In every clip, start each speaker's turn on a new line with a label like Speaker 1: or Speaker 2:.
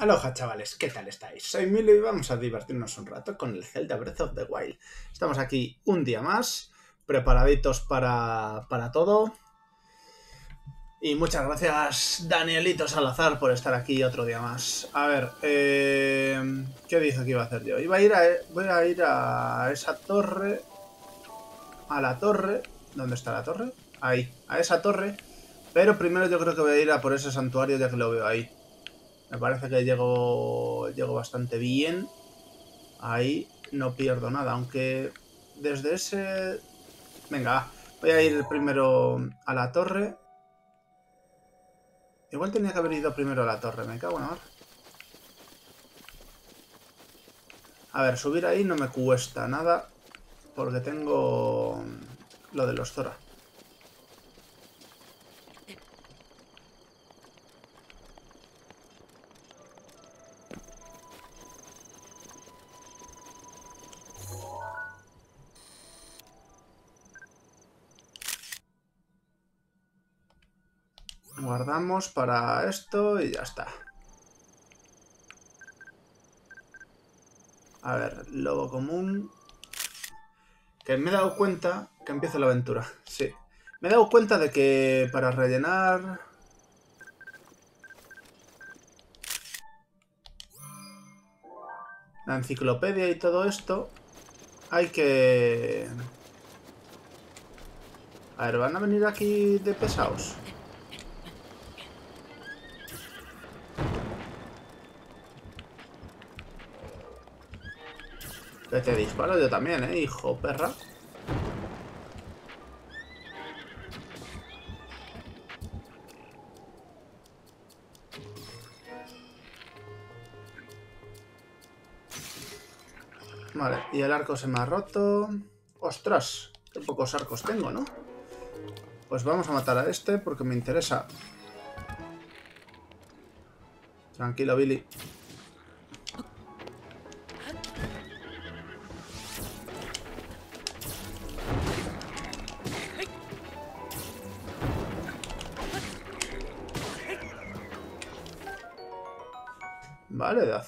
Speaker 1: Aloha chavales, ¿qué tal estáis? Soy Milo y vamos a divertirnos un rato con el Zelda Breath of the Wild. Estamos aquí un día más, preparaditos para, para todo. Y muchas gracias Danielito Salazar por estar aquí otro día más. A ver, eh, ¿qué dice que iba a hacer yo? Iba a ir a, voy a ir a esa torre, a la torre, ¿dónde está la torre? Ahí, a esa torre. Pero primero yo creo que voy a ir a por ese santuario ya que lo veo ahí. Me parece que llego, llego bastante bien. Ahí no pierdo nada, aunque desde ese... Venga, voy a ir primero a la torre. Igual tenía que haber ido primero a la torre, me cago en la A ver, subir ahí no me cuesta nada, porque tengo lo de los Zora. Guardamos para esto y ya está. A ver, lobo común. Que me he dado cuenta que empieza la aventura. Sí. Me he dado cuenta de que para rellenar... La enciclopedia y todo esto... Hay que... A ver, ¿van a venir aquí de pesados? Te disparo yo también, ¿eh? Hijo perra. Vale, y el arco se me ha roto. ¡Ostras! Qué pocos arcos tengo, ¿no? Pues vamos a matar a este porque me interesa. Tranquilo, Billy.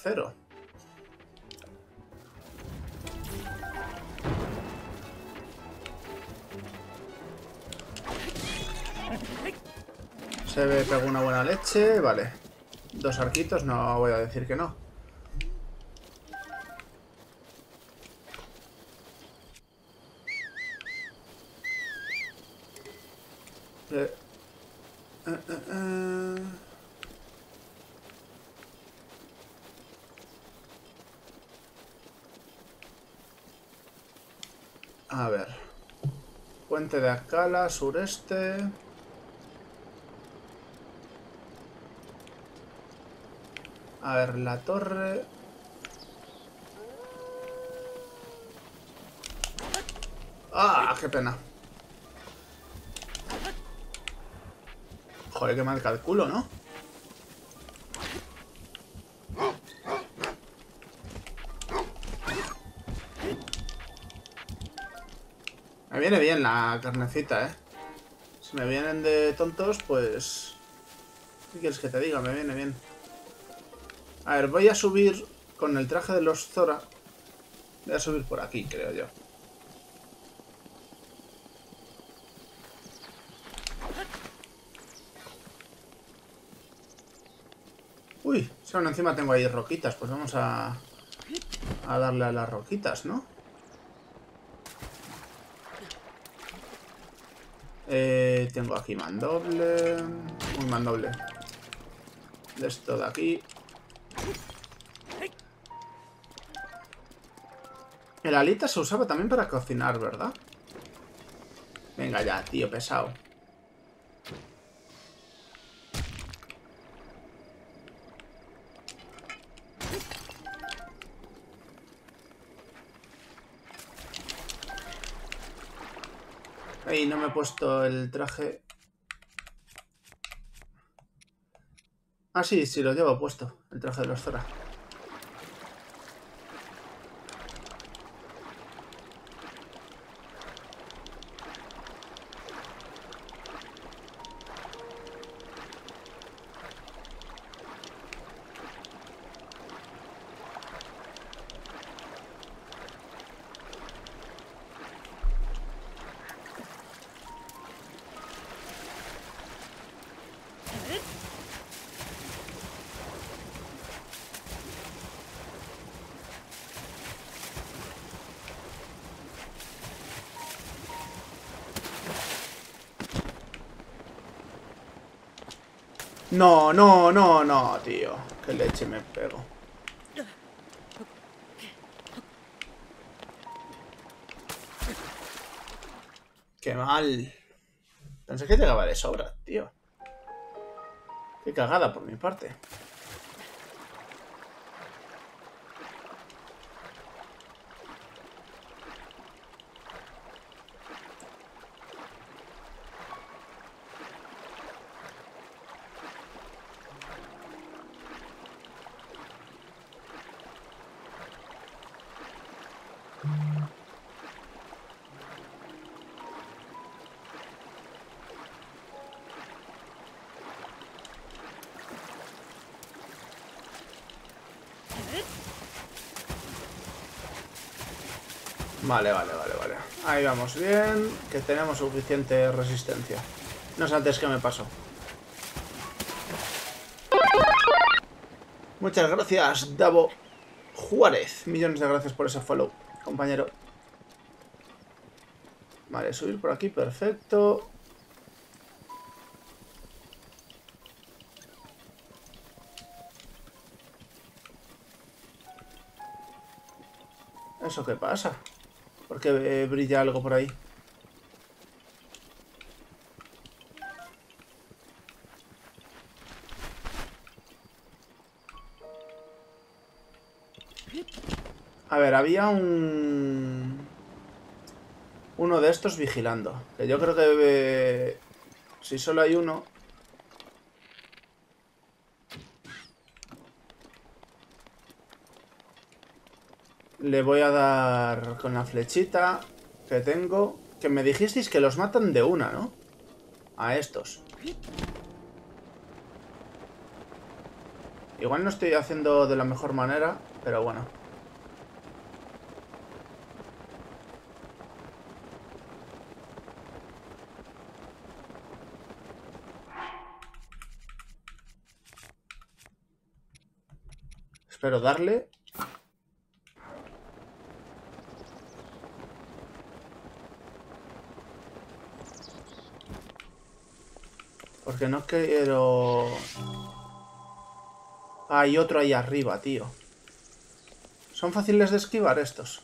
Speaker 1: Acero. Se ve pegó una buena leche, vale. Dos arquitos, no voy a decir que no. De Acala, sureste. A ver, la torre... ¡Ah! ¡Qué pena! Joder, qué mal calculo, ¿no? Me viene la carnecita, ¿eh? Si me vienen de tontos, pues... ¿Qué quieres que te diga? Me viene bien. A ver, voy a subir con el traje de los Zora. Voy a subir por aquí, creo yo. Uy, solo encima tengo ahí roquitas. Pues vamos a, a darle a las roquitas, ¿no? Eh, tengo aquí mandoble. Un mandoble. De esto de aquí. El alita se usaba también para cocinar, ¿verdad? Venga ya, tío, pesado. Puesto el traje. Ah, sí, sí, lo llevo puesto. El traje de los Zora. No, no, no, no, tío. Qué leche me pego. Qué mal. Pensé que llegaba de sobra, tío. Qué cagada por mi parte. Vale, vale, vale, vale. Ahí vamos bien, que tenemos suficiente resistencia. No sé antes qué me pasó. Muchas gracias, Davo Juárez. Millones de gracias por ese follow, compañero. Vale, subir por aquí, perfecto. ¿Eso qué pasa? ¿Por qué eh, brilla algo por ahí? A ver, había un... Uno de estos vigilando. Que yo creo que... Eh, si solo hay uno... Le voy a dar con la flechita que tengo. Que me dijisteis que los matan de una, ¿no? A estos. Igual no estoy haciendo de la mejor manera, pero bueno. Espero darle Porque no quiero... Hay otro ahí arriba, tío. Son fáciles de esquivar estos.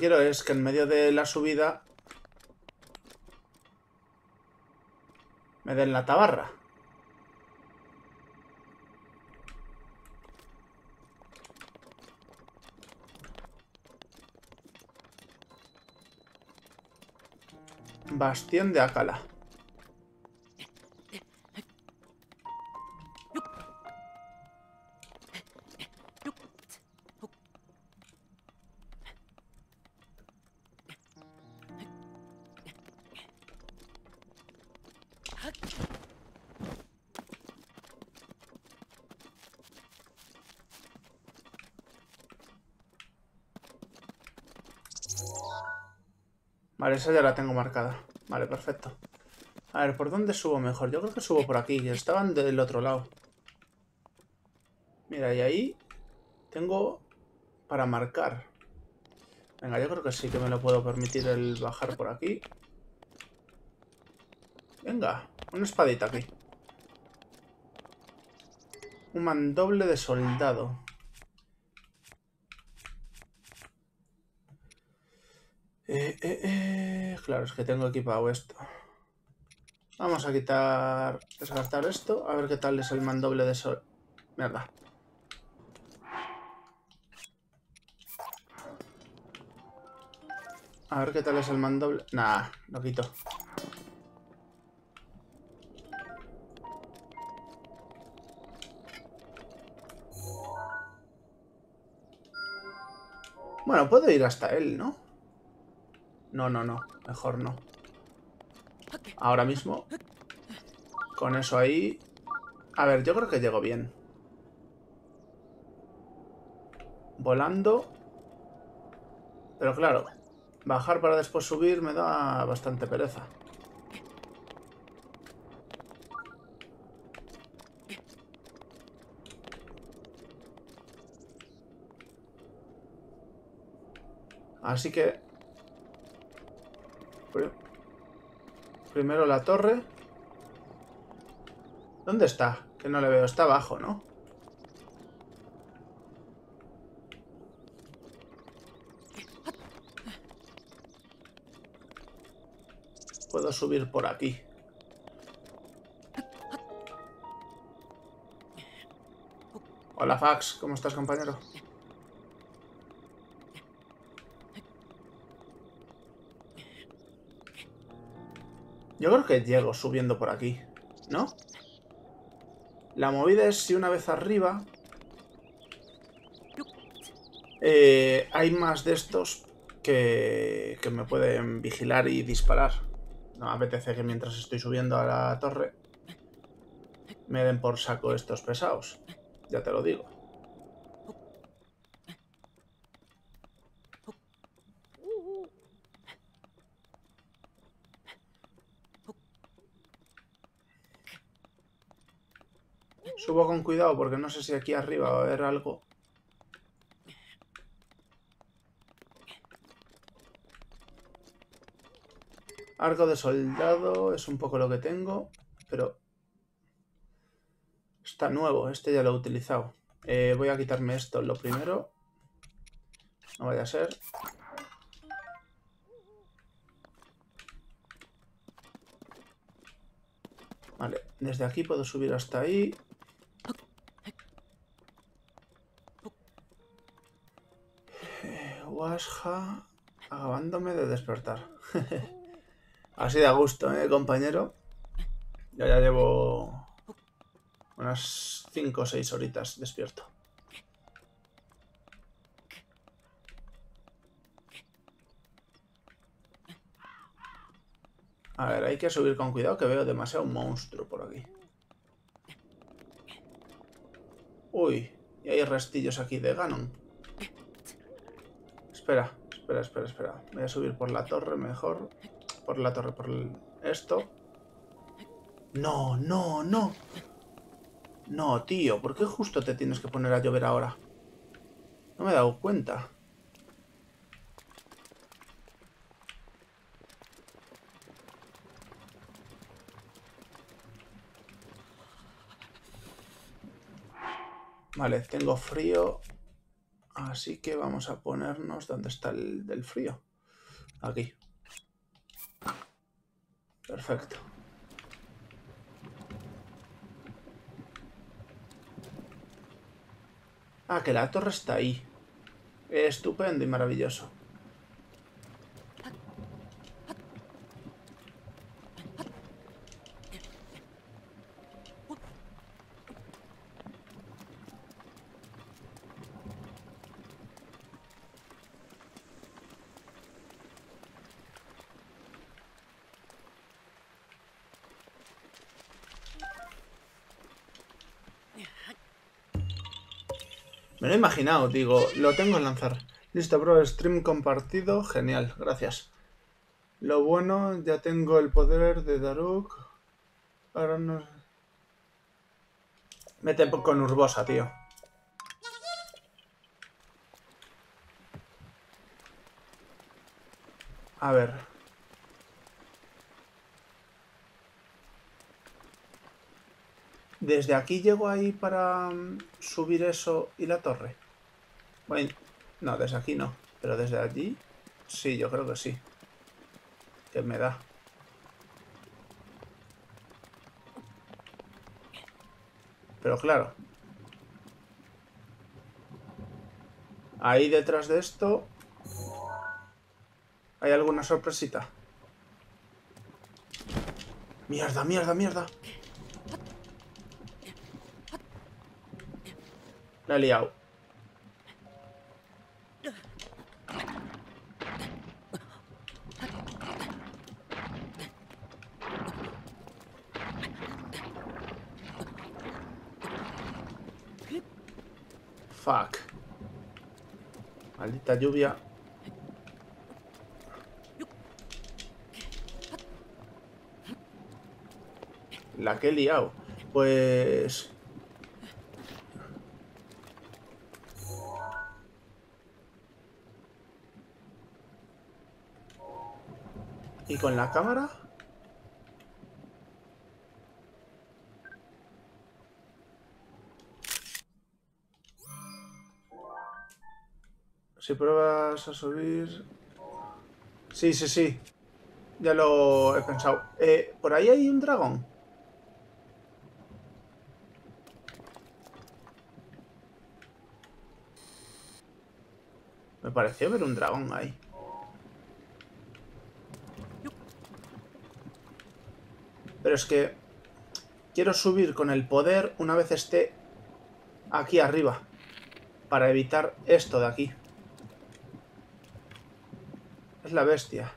Speaker 1: Quiero es que en medio de la subida me den la tabarra. Bastión de Acala. Esa ya la tengo marcada. Vale, perfecto. A ver, ¿por dónde subo mejor? Yo creo que subo por aquí, estaban del otro lado. Mira, y ahí tengo para marcar. Venga, yo creo que sí que me lo puedo permitir el bajar por aquí. Venga, una espadita aquí. Un mandoble de soldado. Eh, eh, eh. Claro, es que tengo equipado esto. Vamos a quitar... Descartar esto. A ver qué tal es el mandoble de sol. Mierda. A ver qué tal es el mandoble. Nah, lo quito. Bueno, puedo ir hasta él, ¿no? No, no, no. Mejor no. Ahora mismo. Con eso ahí... A ver, yo creo que llego bien. volando. Pero claro, bajar para después subir me da bastante pereza. Así que... Primero la torre. ¿Dónde está? Que no le veo. Está abajo, ¿no? Puedo subir por aquí. Hola, Fax. ¿Cómo estás, compañero? Yo creo que llego subiendo por aquí, ¿no? La movida es si una vez arriba... Eh, hay más de estos que, que me pueden vigilar y disparar. No me apetece que mientras estoy subiendo a la torre me den por saco estos pesados. Ya te lo digo. Subo con cuidado porque no sé si aquí arriba va a haber algo. Arco de soldado es un poco lo que tengo, pero está nuevo, este ya lo he utilizado. Eh, voy a quitarme esto lo primero. No vaya a ser. Vale, desde aquí puedo subir hasta ahí. Washa acabándome de despertar. Así de gusto, ¿eh, compañero? Ya llevo unas 5 o 6 horitas despierto. A ver, hay que subir con cuidado que veo demasiado monstruo por aquí. Uy, y hay restillos aquí de Ganon. Espera, espera, espera, espera. Voy a subir por la torre mejor. Por la torre, por esto. No, no, no. No, tío, ¿por qué justo te tienes que poner a llover ahora? No me he dado cuenta. Vale, tengo frío. Así que vamos a ponernos... ¿Dónde está el del frío? Aquí. Perfecto. Ah, que la torre está ahí. Estupendo y maravilloso. Imaginado, digo, lo tengo en lanzar. Listo, bro, stream compartido, genial, gracias. Lo bueno, ya tengo el poder de Daruk. Ahora no... Mete con Urbosa, tío. A ver. ¿Desde aquí llego ahí para mm, subir eso y la torre? Bueno, no, desde aquí no. Pero desde allí, sí, yo creo que sí. Que me da. Pero claro. Ahí detrás de esto... ¿Hay alguna sorpresita? Mierda, mierda, mierda. La he liado. Fuck. Maldita lluvia. La que he liado. Pues... ¿Y con la cámara? Si pruebas a subir... Sí, sí, sí. Ya lo he pensado. Eh, ¿Por ahí hay un dragón? Me pareció ver un dragón ahí. Pero es que quiero subir con el poder una vez esté aquí arriba. Para evitar esto de aquí. Es la bestia.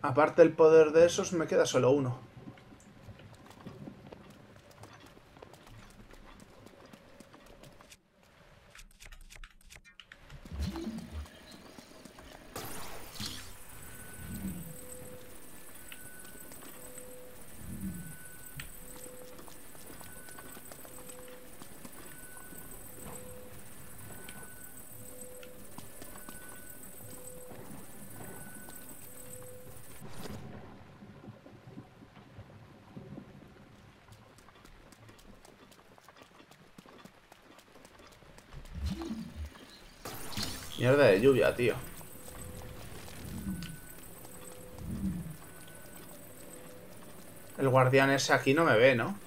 Speaker 1: Aparte el poder de esos me queda solo uno. Mierda lluvia, tío. El guardián ese aquí no me ve, ¿no?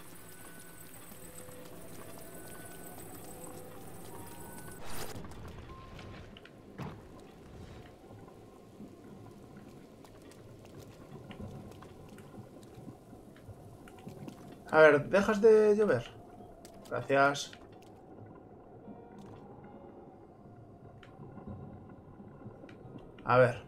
Speaker 1: A ver, ¿dejas de llover? Gracias. A ver.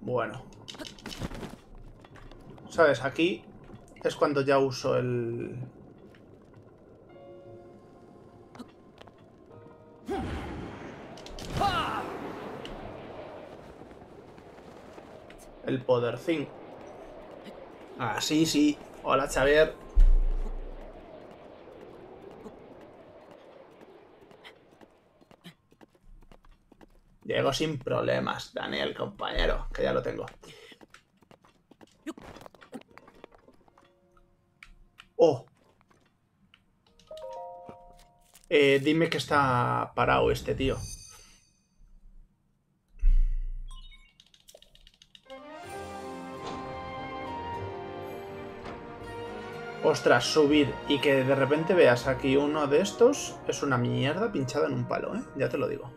Speaker 1: Bueno. ¿Sabes? Aquí es cuando ya uso el... El podercín. Ah, sí, sí. Hola, Xavier. Llego sin problemas, Daniel, compañero, que ya lo tengo. Oh. Eh, dime que está parado este tío. Ostras, subir y que de repente veas aquí uno de estos es una mierda pinchada en un palo, ¿eh? Ya te lo digo.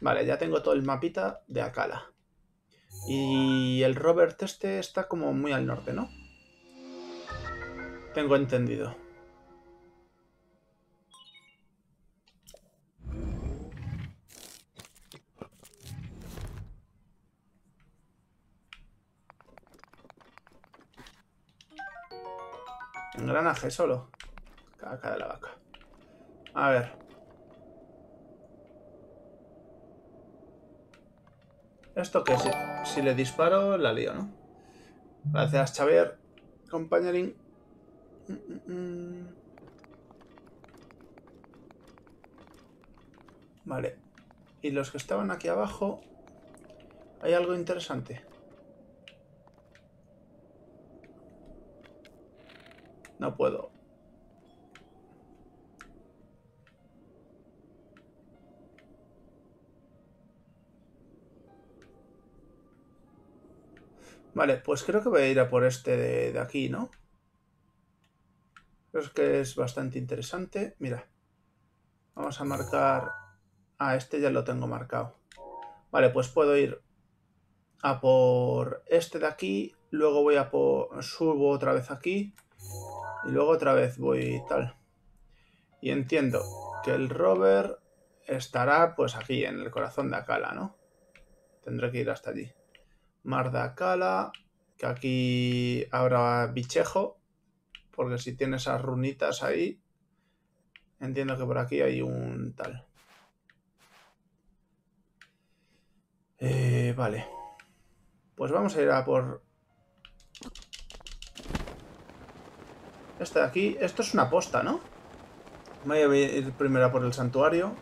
Speaker 1: Vale, ya tengo todo el mapita de Akala. Y el Robert este está como muy al norte, ¿no? Tengo entendido. Engranaje solo. Caca de la vaca. A ver. Esto que si, si le disparo la lío, ¿no? Gracias, Xavier. Compañerín. Vale. Y los que estaban aquí abajo... Hay algo interesante. No puedo. Vale, pues creo que voy a ir a por este de, aquí, ¿no? Creo que es bastante interesante. Mira. Vamos a marcar... Ah, este ya lo tengo marcado. Vale, pues puedo ir a por este de aquí. Luego voy a por... Subo otra vez aquí. Y luego otra vez voy tal. Y entiendo que el rover estará pues aquí, en el corazón de Akala, ¿no? Tendré que ir hasta allí. Mar de Akala, que aquí habrá bichejo, porque si tiene esas runitas ahí, entiendo que por aquí hay un tal. Eh, vale. Pues vamos a ir a por... Este de aquí, esto es una posta, ¿no? Voy a ir primero a por el santuario.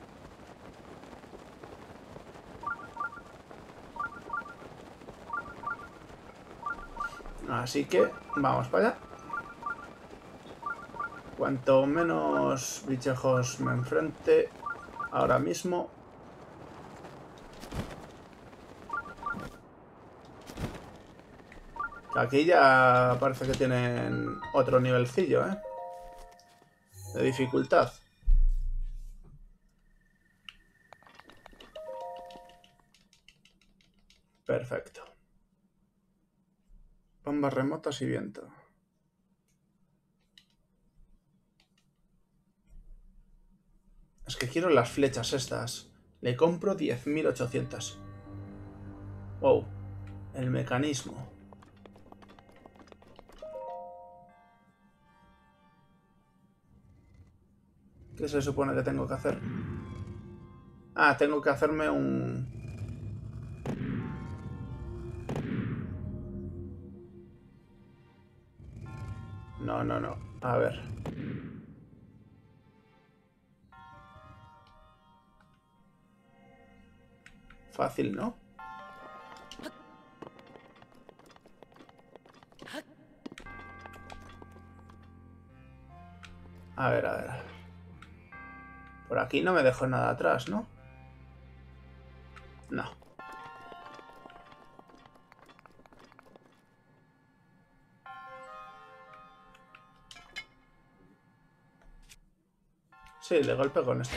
Speaker 1: Así que vamos para allá. Cuanto menos bichejos me enfrente ahora mismo. Aquí ya parece que tienen otro nivelcillo, ¿eh? De dificultad. Perfecto. Bombas remotas y viento. Es que quiero las flechas estas. Le compro 10.800. Wow. El mecanismo. ¿Qué se supone que tengo que hacer? Ah, tengo que hacerme un... No, no, no. A ver. Fácil, ¿no? A ver, a ver. Por aquí no me dejo nada atrás, ¿no? No. Sí, de golpe con esto.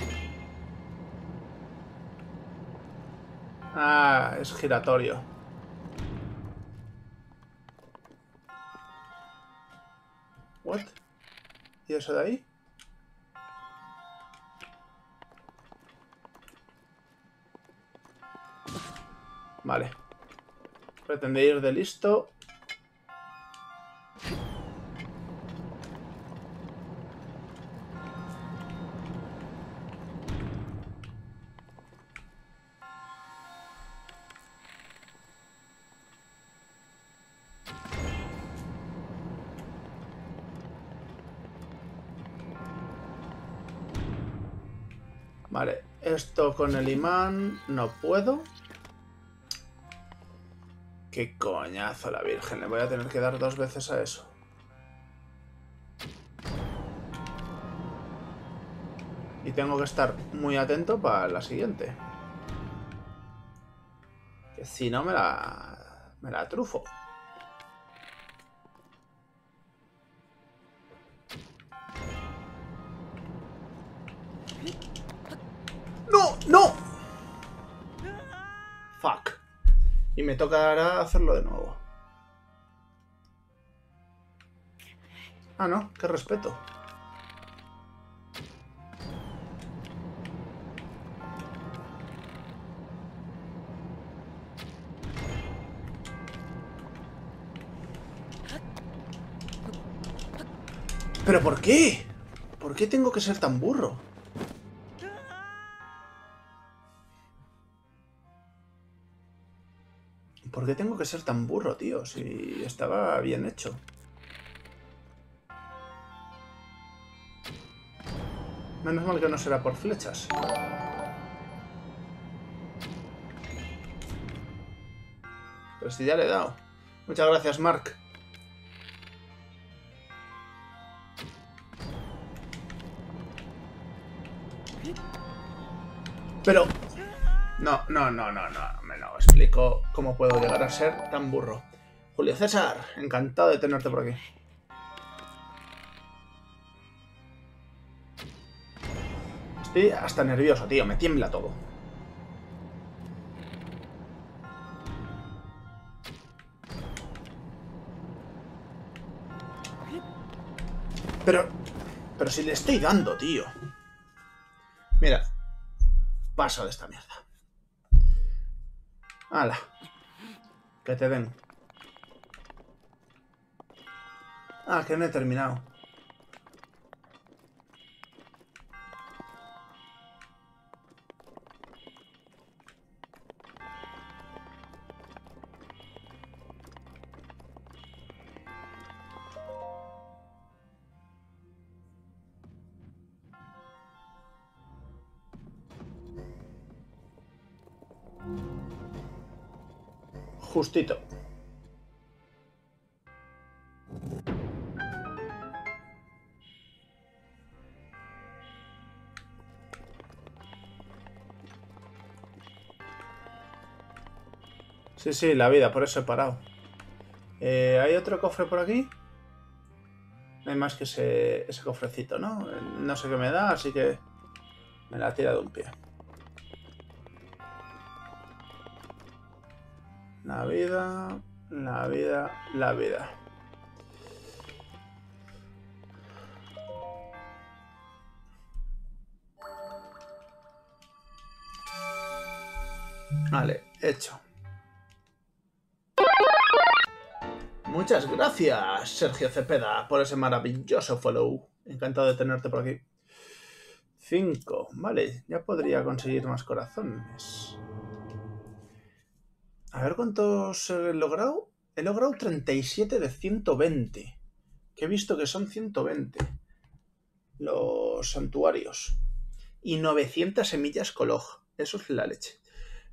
Speaker 1: Ah, es giratorio. What? ¿Y eso de ahí? Vale. Pretende ir de listo. Esto con el imán no puedo. Qué coñazo la virgen, le voy a tener que dar dos veces a eso. Y tengo que estar muy atento para la siguiente. Que si no me la... me la trufo. Me tocará hacerlo de nuevo. Ah, no, qué respeto. ¿Pero por qué? ¿Por qué tengo que ser tan burro? Qué tengo que ser tan burro, tío? Si estaba bien hecho. Menos mal que no será por flechas. Pero si ya le he dado. Muchas gracias, Mark. Pero... No, no, no, no, no. Me lo explico cómo puedo llegar a ser tan burro. Julio César, encantado de tenerte por aquí. Estoy hasta nervioso, tío. Me tiembla todo. Pero... Pero si le estoy dando, tío. Mira. Paso de esta mierda. ¡Hala! Que te den. Ah, que no he terminado. Justito. Sí, sí, la vida, por eso he parado. Eh, ¿Hay otro cofre por aquí? No hay más que ese, cofrecito, ¿no? No sé qué me da, así que me la tira de un pie. La vida, la vida, la vida. Vale, hecho. Muchas gracias, Sergio Cepeda, por ese maravilloso follow. Encantado de tenerte por aquí. 5. Vale, ya podría conseguir más corazones. A ver cuántos he logrado. He logrado 37 de 120. Que he visto que son 120. Los santuarios. Y 900 semillas colog. Eso es la leche.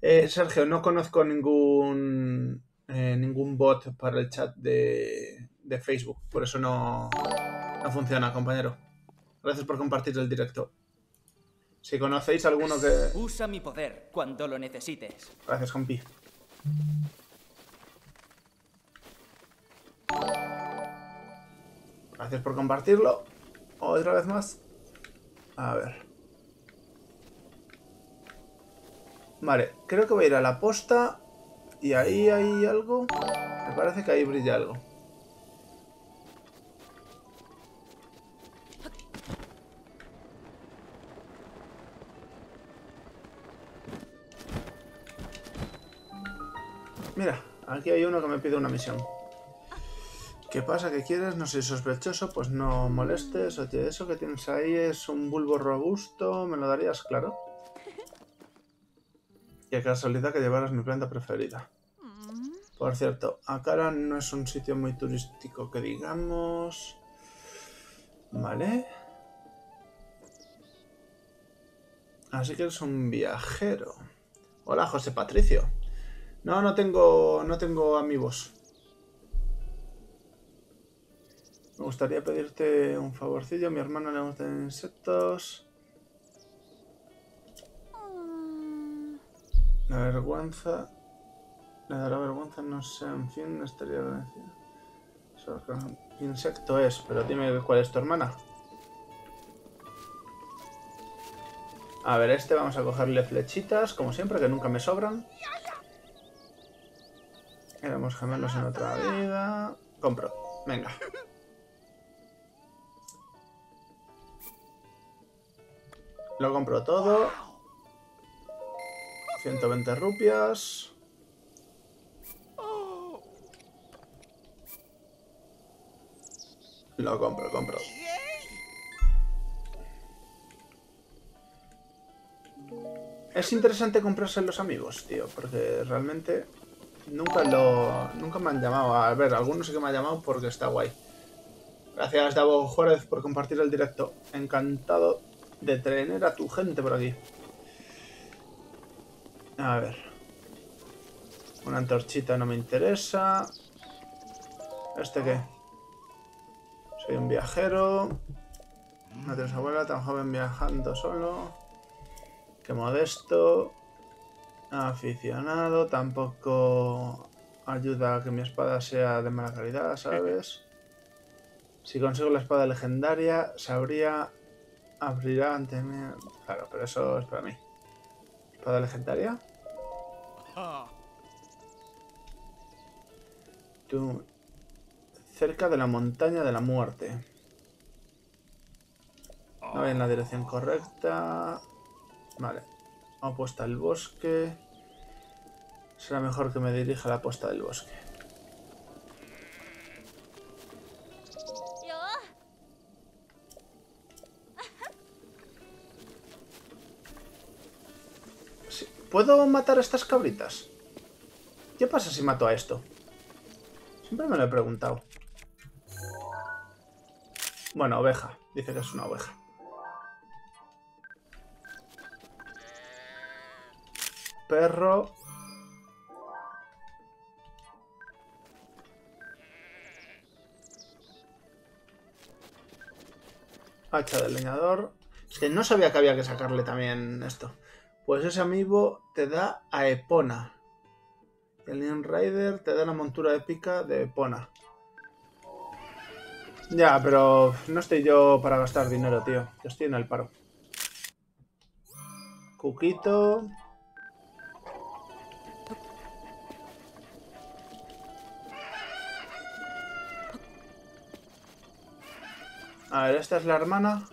Speaker 1: Eh, Sergio, no conozco ningún eh, ningún bot para el chat de, de Facebook. Por eso no, no funciona, compañero. Gracias por compartir el directo. Si conocéis alguno que...
Speaker 2: Usa mi poder cuando lo necesites.
Speaker 1: Gracias, compi. Gracias por compartirlo. Otra vez más. A ver. Vale, creo que voy a ir a la posta. Y ahí hay algo. Me parece que ahí brilla algo. Mira, aquí hay uno que me pide una misión. ¿Qué pasa? ¿Qué quieres? No soy sospechoso, pues no molestes. Oye, eso que tienes ahí es un bulbo robusto, ¿me lo darías claro? Qué casualidad que llevaras mi planta preferida. Por cierto, Akara no es un sitio muy turístico que digamos... Vale. Así que eres un viajero. Hola, José Patricio. No, no tengo, no tengo amigos. Me gustaría pedirte un favorcillo. Mi hermano le gustan insectos. La vergüenza. Le dará vergüenza, no sé, en fin, estaría agradecido. ¿Qué insecto es? Pero dime cuál es tu hermana. A ver, este vamos a cogerle flechitas, como siempre, que nunca me sobran. Éramos gemelos en otra vida. Compro. Venga. Lo compro todo. 120 rupias. Lo compro, compro. Es interesante comprarse los amigos, tío, porque realmente nunca lo nunca me han llamado. A ver, algunos sí que me han llamado porque está guay. Gracias, Davo Juárez, por compartir el directo. Encantado de tener a tu gente por aquí. A ver. Una antorchita no me interesa. ¿Este qué? Soy un viajero. No tienes abuela, tan joven viajando solo. Qué modesto. Aficionado. Tampoco ayuda a que mi espada sea de mala calidad, ¿sabes? Si consigo la espada legendaria, sabría Abrirá ante mí. Claro, pero eso es para mí. Espada legendaria. Tú. Cerca de la montaña de la muerte. No voy en la dirección correcta. Vale. Apuesta al bosque. Será mejor que me dirija a la puesta del bosque. Sí. ¿Puedo matar a estas cabritas? ¿Qué pasa si mato a esto? Siempre me lo he preguntado. Bueno, oveja. Dice que es una oveja. Perro. Hacha del leñador. Es que no sabía que había que sacarle también esto. Pues ese amiibo te da a Epona. El Neon Rider te da la montura épica de Epona. Ya, pero no estoy yo para gastar dinero, tío. Yo estoy en el paro. Cuquito. A ver, esta es la hermana.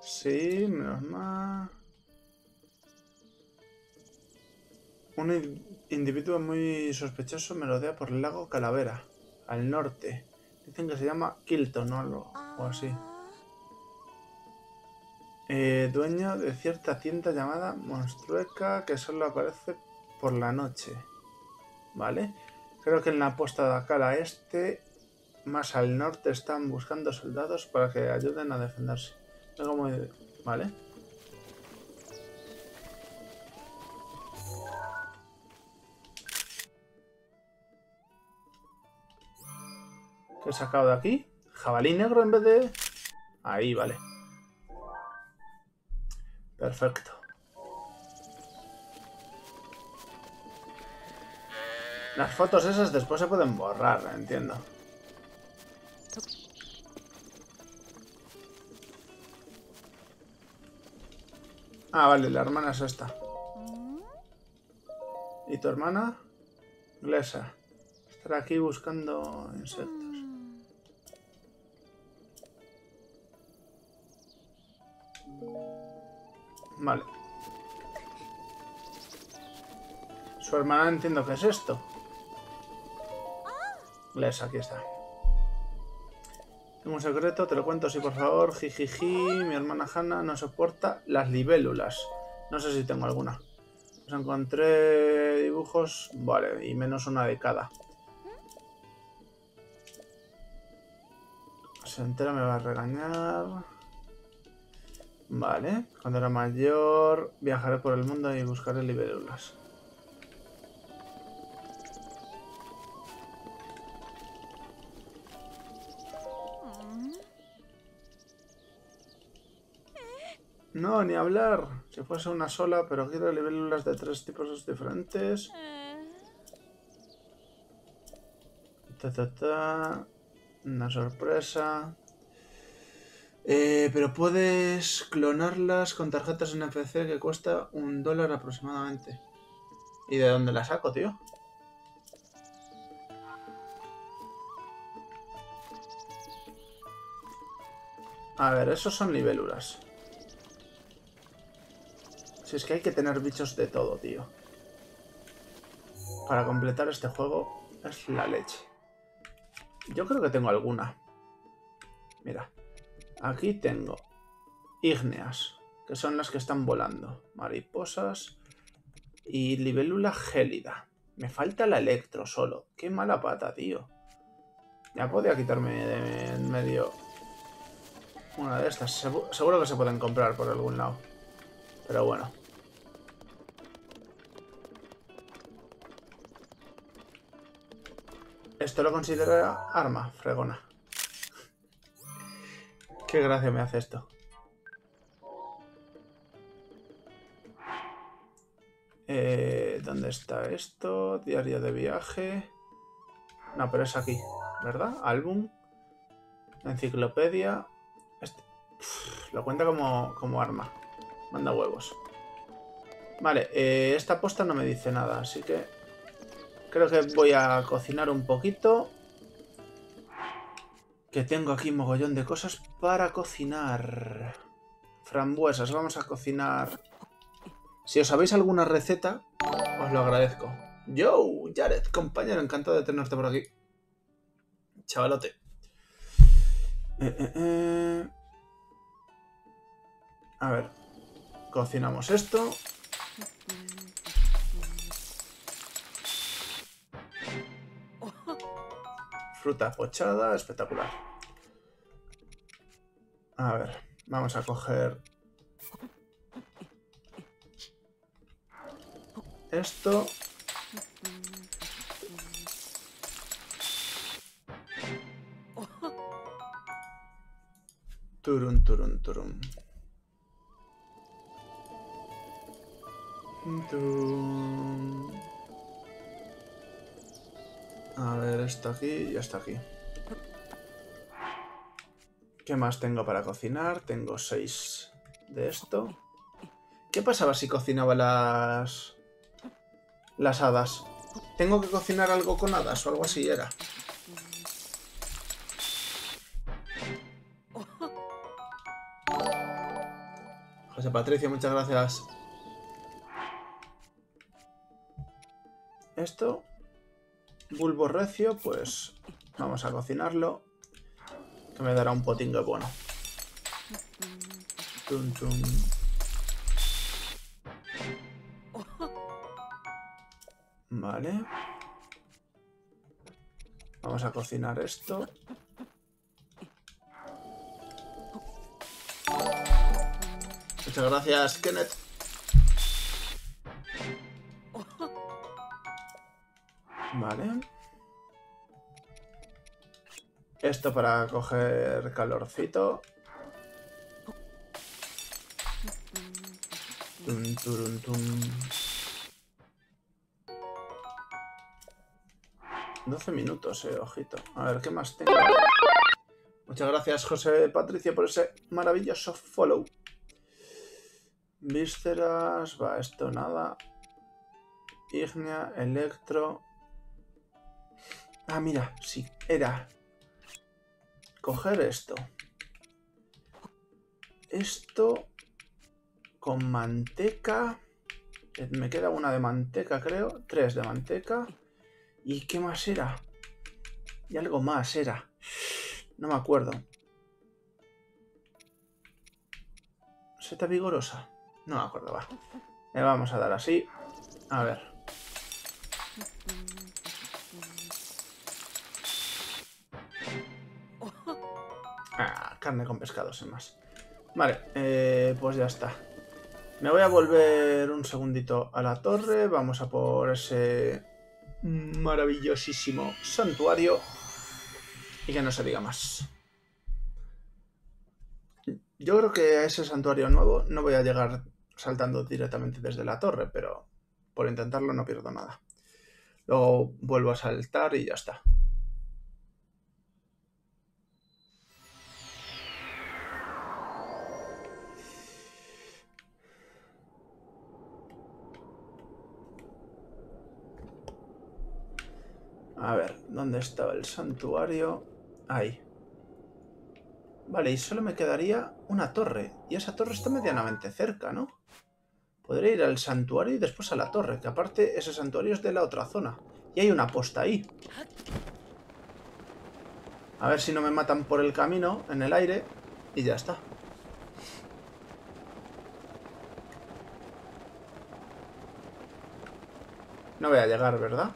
Speaker 1: Sí, menos mal. Un in- individuo muy sospechoso melodea por el lago Calavera, al norte. Dicen que se llama Kilton o algo o así. Eh, dueño de cierta tienda llamada Monstrueca que solo aparece por la noche. ¿Vale? Creo que en la puesta de acá a este, más al norte, están buscando soldados para que ayuden a defenderse. Muy... ¿Vale? ¿Qué he sacado de aquí? Jabalí negro en vez de... Ahí, vale. Perfecto. Las fotos esas después se pueden borrar, entiendo. Ah, vale, la hermana es esta. ¿Y tu hermana? Glesa. Estará aquí buscando insectos. Vale. Su hermana entiendo que es esto. Les, aquí está. Tengo un secreto, te lo cuento sí, por favor. Jijiji, mi hermana Hanna no soporta las libélulas. No sé si tengo alguna. Os encontré dibujos, vale, y menos una de cada. Se entera me va a regañar. Vale, cuando era mayor viajaré por el mundo y buscaré libélulas. No, ni hablar. Si fuese una sola, pero quiero libélulas de tres tipos diferentes. Ta, ta, ta. Una sorpresa. Eh, pero puedes clonarlas con tarjetas NFC que cuesta un dólar aproximadamente. ¿Y de dónde la saco, tío? A ver, esos son libélulas. Es que hay que tener bichos de todo, tío. Para completar este juego es la leche. Yo creo que tengo alguna. Mira. Aquí tengo ígneas, que son las que están volando. Mariposas y libélula gélida. Me falta la electro solo. Qué mala pata, tío. Ya podía quitarme de en medio una de estas. Segu- Seguro que se pueden comprar por algún lado. Pero bueno. Esto lo considera arma, fregona. Qué gracia me hace esto. Eh, ¿Dónde está esto? Diario de viaje. No, pero es aquí, ¿verdad? Álbum. Enciclopedia. Este- lo cuenta como, como arma. Manda huevos. Vale, eh, esta posta no me dice nada, así que... Creo que voy a cocinar un poquito. Que tengo aquí mogollón de cosas para cocinar. Frambuesas, vamos a cocinar. Si os sabéis alguna receta, os lo agradezco. Yo, Jared, compañero, encantado de tenerte por aquí. Chavalote. Eh, eh, eh. A ver. Cocinamos esto. Fruta pochada, espectacular. A ver, vamos a coger esto. Turun, turun, turun. A ver, esto aquí y esto aquí. ¿Qué más tengo para cocinar? Tengo seis de esto. ¿Qué pasaba si cocinaba las... las hadas? ¿Tengo que cocinar algo con hadas o algo así era? José Patricio, muchas gracias. Esto, bulbo recio, pues vamos a cocinarlo. Que me dará un potingue bueno. Tum, tum. Vale. Vamos a cocinar esto. Muchas gracias, Kenneth. Vale. Esto para coger calorcito. Tum, turun, tum. 12 minutos, eh, ojito. A ver, ¿qué más tengo? Muchas gracias, José Patricia, por ese maravilloso follow. Vísceras, va, esto nada. Ignea, electro. Ah, mira, sí, era. Coger esto. Esto con manteca. Eh, Me queda una de manteca, creo. Tres de manteca. ¿Y qué más era? Y algo más era. No me acuerdo. ¿Seta vigorosa? No me acuerdo, va. Le vamos a dar así. A ver. Carne con pescado, sin más. Vale, eh, pues ya está. Me voy a volver un segundito a la torre. Vamos a por ese maravillosísimo santuario. Y que no se diga más. Yo creo que a ese santuario nuevo no voy a llegar saltando directamente desde la torre, pero por intentarlo no pierdo nada. Luego vuelvo a saltar y ya está. A ver, ¿dónde estaba el santuario? Ahí. Vale, y solo me quedaría una torre. Y esa torre está medianamente cerca, ¿no? Podría ir al santuario y después a la torre, que aparte ese santuario es de la otra zona. Y hay una posta ahí. A ver si no me matan por el camino, en el aire, y ya está. No voy a llegar, ¿verdad?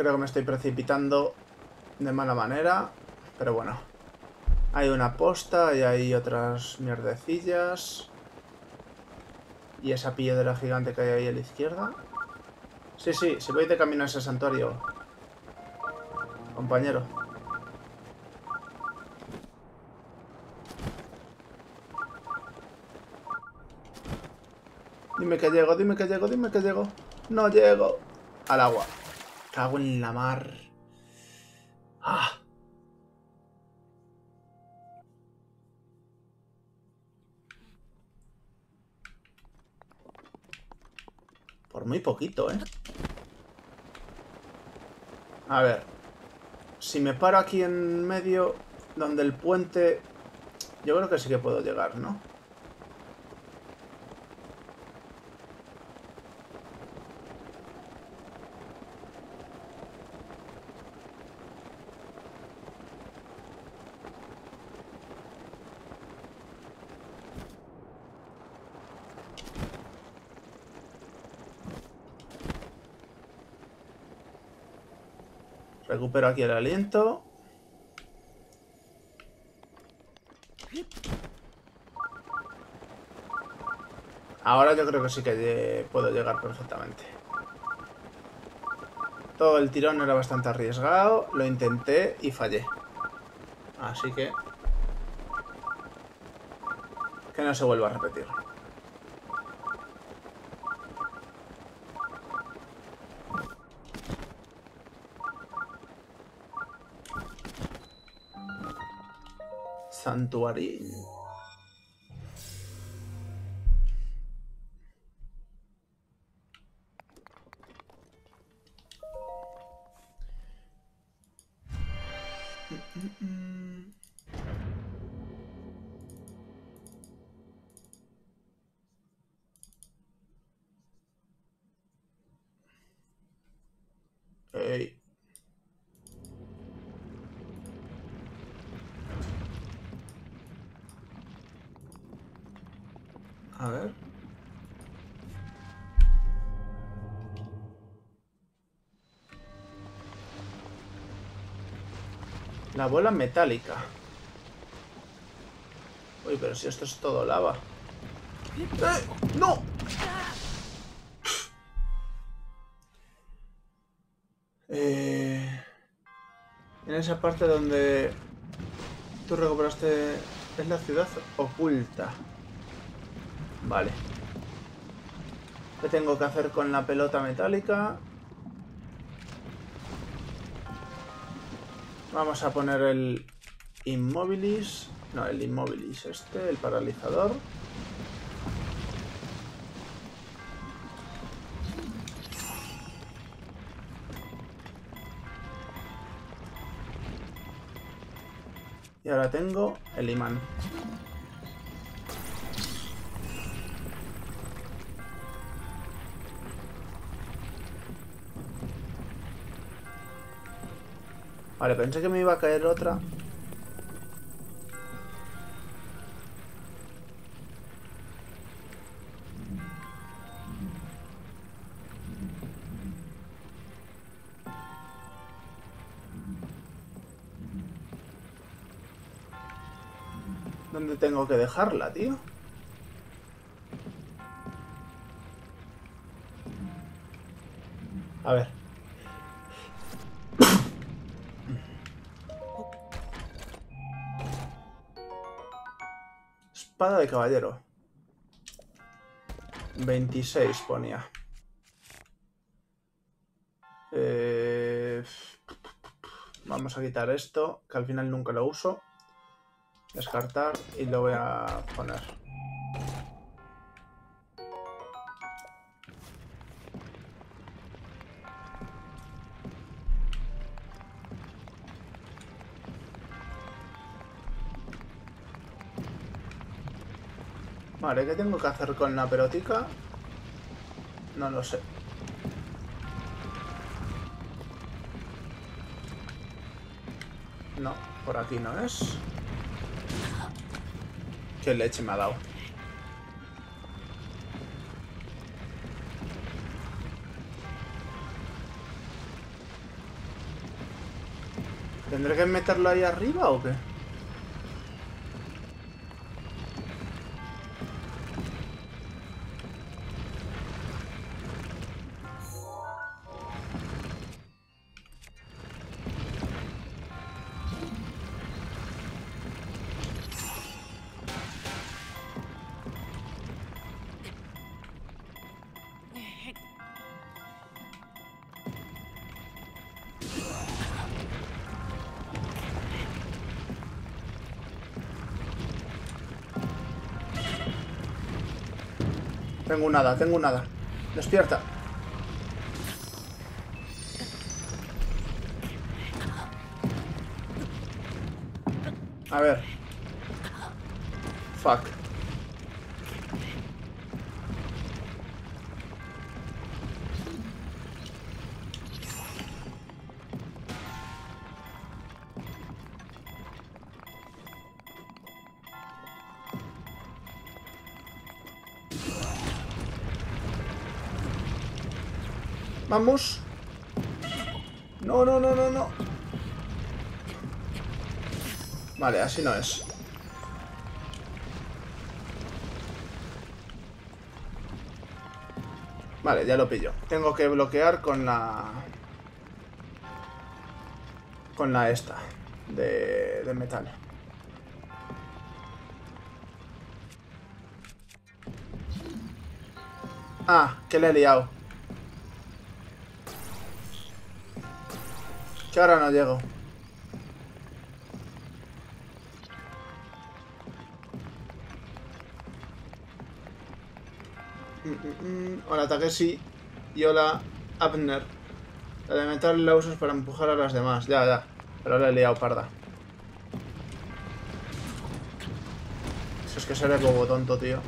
Speaker 1: Creo que me estoy precipitando de mala manera, pero bueno. Hay una posta y hay otras mierdecillas. Y esa piedra gigante que hay ahí a la izquierda. Sí, sí, si voy de camino a ese santuario. Compañero. Dime que llego, dime que llego, dime que llego. No llego. Al agua. Cago en la mar. Ah. Por muy poquito, ¿eh? A ver. Si me paro aquí en medio, donde el puente... Yo creo que sí que puedo llegar, ¿no? Recupero aquí el aliento. Ahora yo creo que sí que puedo llegar perfectamente. Todo el tirón era bastante arriesgado. Lo intenté y fallé. Así que... Que no se vuelva a repetir. Santuarín. La bola metálica. Uy, pero si esto es todo lava. ¡Eh! ¡No! Eh, en esa parte donde tú recuperaste... Es la ciudad oculta. Vale. ¿Qué tengo que hacer con la pelota metálica? Vamos a poner el Immobilis. No, el Immobilis este, el paralizador. Y ahora tengo el imán. Vale, pensé que me iba a caer otra. ¿Dónde tengo que dejarla, tío? De caballero. 26 ponía. Eh, Vamos a quitar esto, que al final nunca lo uso. Descartar y lo voy a poner. Vale, ¿qué tengo que hacer con la pelotica? No lo sé. No, por aquí no es. Qué leche me ha dado. ¿Tendré que meterlo ahí arriba o qué? Tengo nada, tengo nada. Despierta. Vamos. No, no, no, no, no. Vale, así no es. Vale, ya lo pillo. Tengo que bloquear con la... Con la esta. De, de metal. Ah, que le he liado. Ahora no llego. Mm, mm, mm. Hola Takeshi y hola Abner. La de metal la usas para empujar a las demás. Ya, ya. Pero le he liado parda. Eso es que seré como tonto, tío.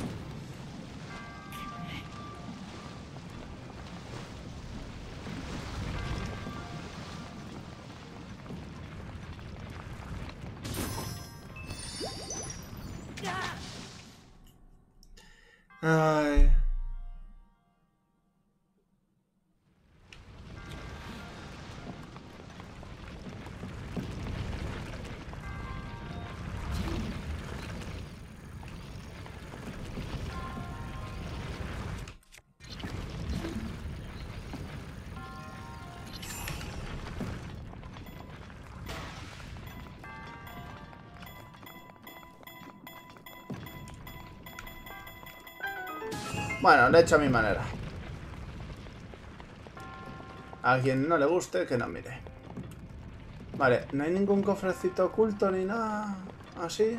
Speaker 1: Bueno, le he hecho a mi manera. A quien no le guste, que no mire. Vale, no hay ningún cofrecito oculto ni nada así.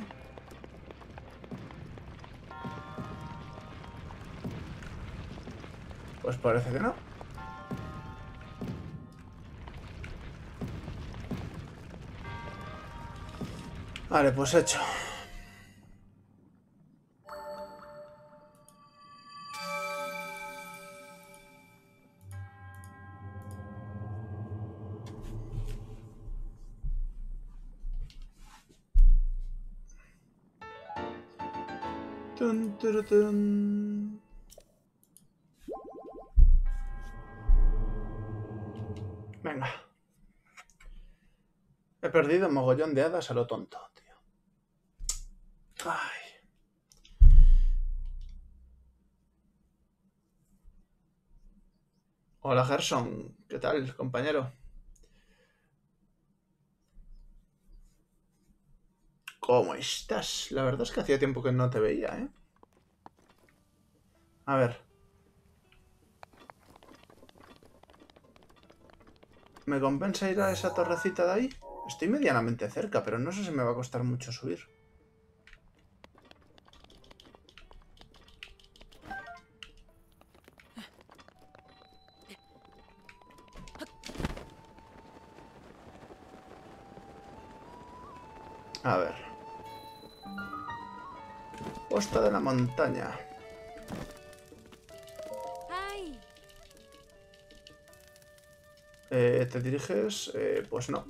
Speaker 1: Pues parece que no. Vale, pues hecho. Venga. He perdido mogollón de hadas a lo tonto, tío. Ay. Hola Gerson, ¿qué tal, compañero? ¿Cómo estás? La verdad es que hacía tiempo que no te veía, ¿eh? A ver. ¿Me compensa ir a esa torrecita de ahí? Estoy medianamente cerca, pero no sé si me va a costar mucho subir. A ver. Costa de la montaña. Eh, ¿Te diriges? Eh, pues no.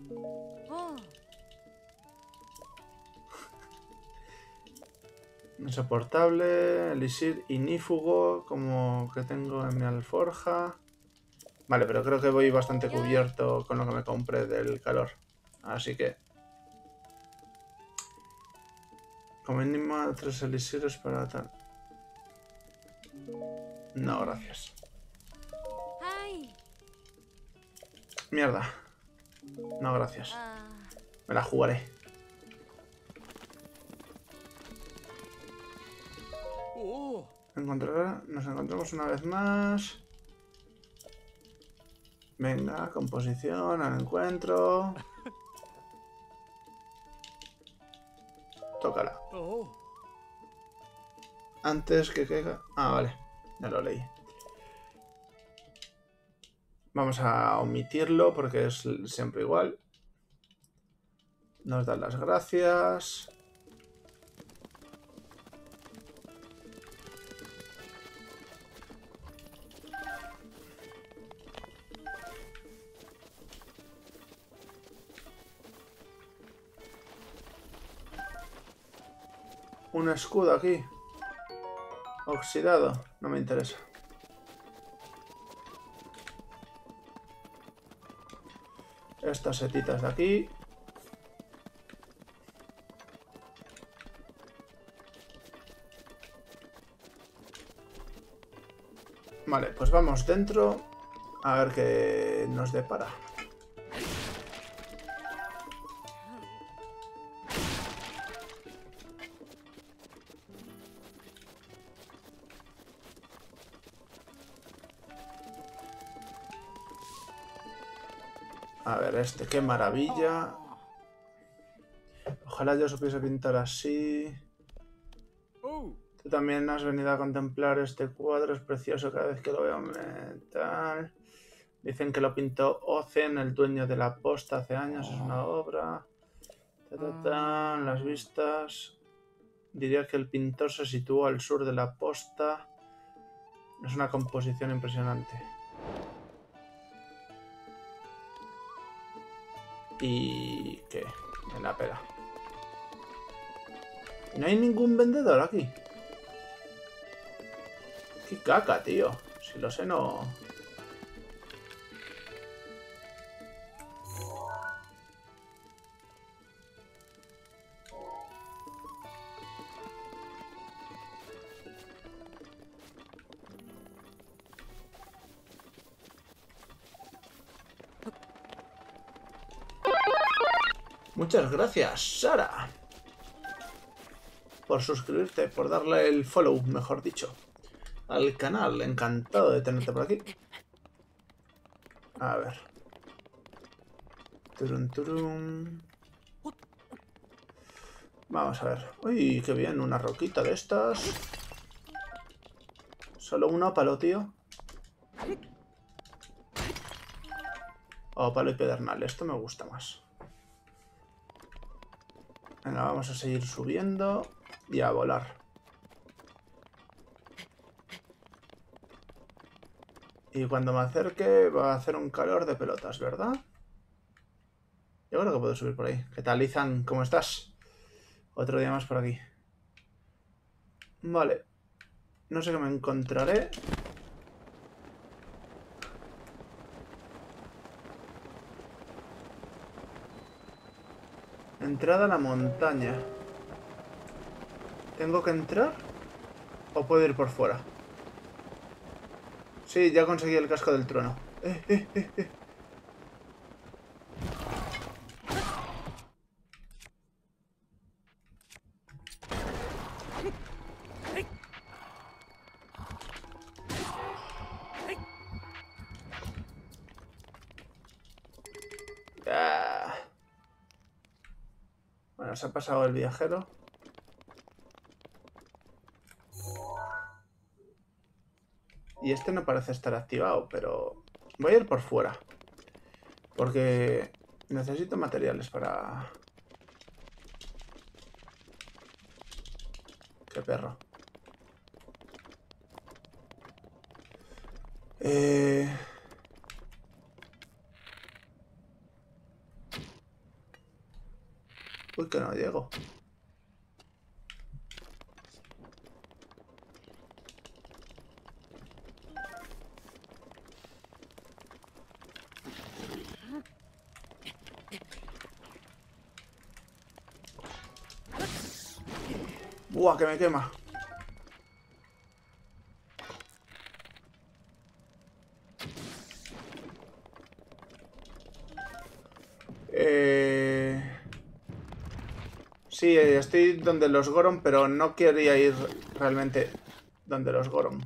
Speaker 1: Insoportable, elixir inífugo, como que tengo en mi alforja. Vale, pero creo que voy bastante cubierto con lo que me compré del calor. Así que... Como tres elixires para tal. No, gracias. Mierda. No, gracias. Me la jugaré. Encontrar... Nos encontramos una vez más. Venga, composición, al encuentro. Tócala.
Speaker 2: ¡Oh!
Speaker 1: Antes que caiga... Ah, vale. Ya lo leí. Vamos a omitirlo porque es siempre igual. Nos dan las gracias. Un escudo aquí. Oxidado. No me interesa. Estas setitas de aquí. Vale, pues vamos dentro a ver qué nos depara. Este, qué maravilla. Ojalá yo supiese pintar así. Tú también has venido a contemplar este cuadro, es precioso cada vez que lo veo. me- Tal. Dicen que lo pintó Ozen, el dueño de la posta, hace años, es una obra. Ta, ta, ta, Las vistas. Diría que el pintor se situó al sur de la posta. Es una composición impresionante. ¿Y qué? En la pera. ¿Y no hay ningún vendedor aquí? ¡Qué caca, tío! Si lo sé, no... Muchas gracias, Sara. Por suscribirte, por darle el follow, mejor dicho, al canal. Encantado de tenerte por aquí. A ver. Turun, turun. Vamos a ver. Uy, qué bien, una roquita de estas. Solo una palo, tío. Oh, palo y pedernal. Esto me gusta más. Venga, vamos a seguir subiendo y a volar. Y cuando me acerque va a hacer un calor de pelotas, ¿verdad? Yo creo que puedo subir por ahí. ¿Qué tal, Izan? ¿Cómo estás? Otro día más por aquí. Vale. No sé qué me encontraré. Entrada a la montaña. ¿Tengo que entrar? ¿O puedo ir por fuera? Sí, ya conseguí el casco del trueno. Eh, eh, eh, eh. Pasado el viajero. Y este no parece estar activado, pero voy a ir por fuera. Porque necesito materiales para... Qué perro. Eh... Uy, que no llego. Buah, que me quema. Eh... Sí, estoy donde los Goron, pero no quería ir realmente donde los Goron.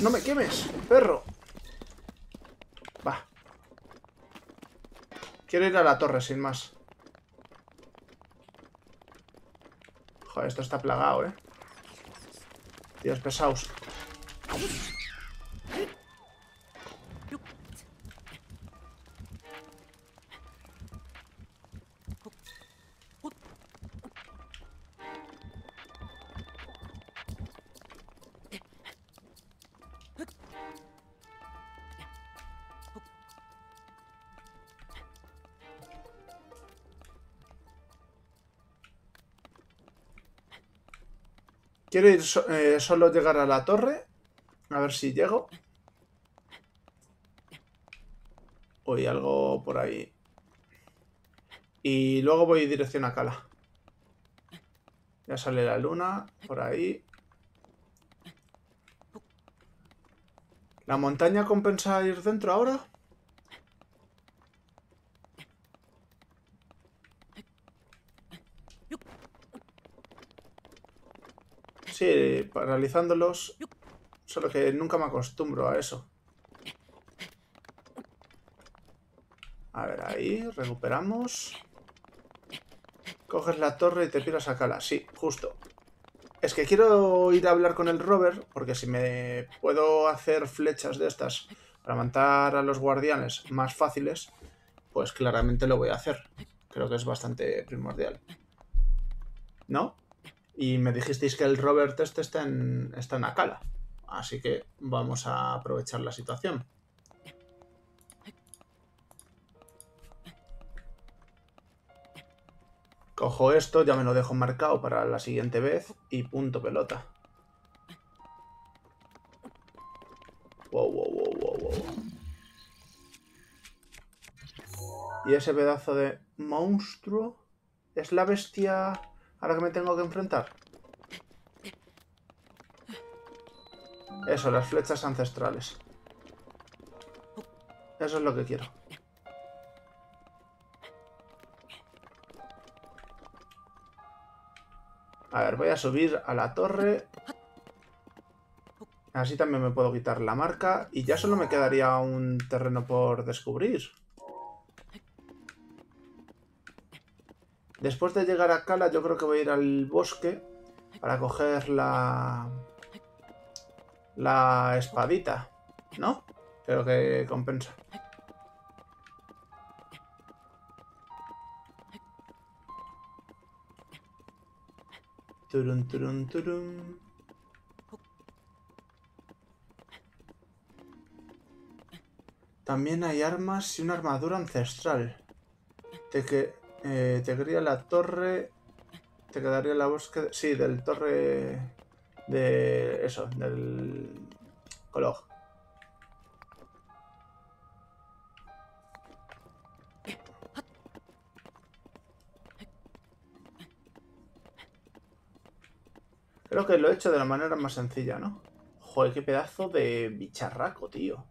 Speaker 1: ¡No me quemes, perro! Va. Quiero ir a la torre, sin más. Joder, esto está plagado, ¿eh? Tíos pesados. Quiero ir eh, solo llegar a la torre. A ver si llego. Uy, algo por ahí. Y luego voy dirección a Cala. Ya sale la luna por ahí. ¿La montaña compensa ir dentro ahora? Sí, paralizándolos. Solo que nunca me acostumbro a eso. A ver, ahí, recuperamos. Coges la torre y te piras a Cala. Sí, justo. Es que quiero ir a hablar con el Robert, porque si me puedo hacer flechas de estas para matar a los guardianes más fáciles, pues claramente lo voy a hacer. Creo que es bastante primordial. ¿No? Y me dijisteis que el Robert este está en, está en Akala. Así que vamos a aprovechar la situación. Cojo esto, ya me lo dejo marcado para la siguiente vez y punto pelota. Wow, wow, wow, wow, wow. Y ese pedazo de monstruo es la bestia a la que me tengo que enfrentar. Eso, las flechas ancestrales. Eso es lo que quiero. A ver, voy a subir a la torre. Así también me puedo quitar la marca. Y ya solo me quedaría un terreno por descubrir. Después de llegar a Cala, yo creo que voy a ir al bosque para coger la... La espadita, ¿no? Creo que compensa. Turun, turun, turun. También hay armas y una armadura ancestral. Te, que, eh, te quería la torre. Te quedaría la búsqueda. Sí, del torre. De. Eso, del. Colog. Creo que lo he hecho de la manera más sencilla, ¿no? Joder, qué pedazo de bicharraco, tío.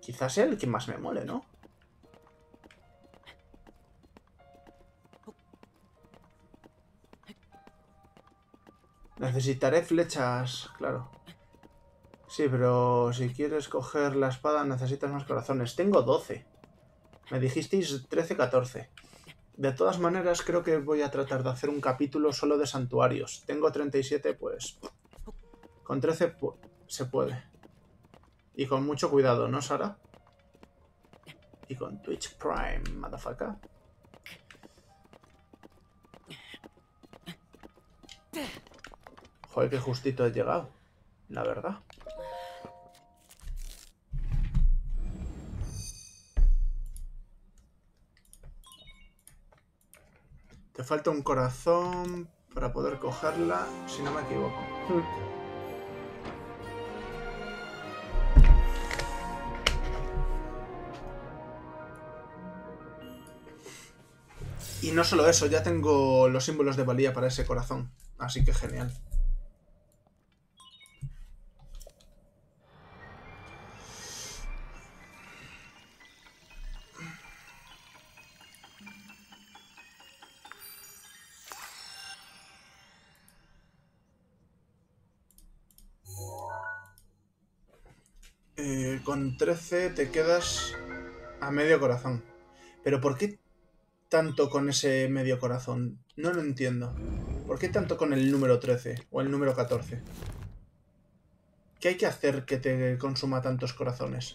Speaker 1: Quizás sea el que más me mole, ¿no? Necesitaré flechas, claro. Sí, pero si quieres coger la espada necesitas más corazones. Tengo 12. Me dijisteis 13, 14. De todas maneras, creo que voy a tratar de hacer un capítulo solo de santuarios. Tengo 37, pues... Con 13 pu- se puede. Y con mucho cuidado, ¿no, Sara? Y con Twitch Prime, motherfucker. Joder, qué justito he llegado. La verdad. Te falta un corazón para poder cogerla, si no me equivoco. Y no solo eso, ya tengo los símbolos de valía para ese corazón. Así que genial. Eh, con 13 te quedas A medio corazón. Pero ¿por qué tanto con ese medio corazón? No lo entiendo. ¿Por qué tanto con el número 13 o el número 14? ¿Qué hay que hacer que te consuma tantos corazones?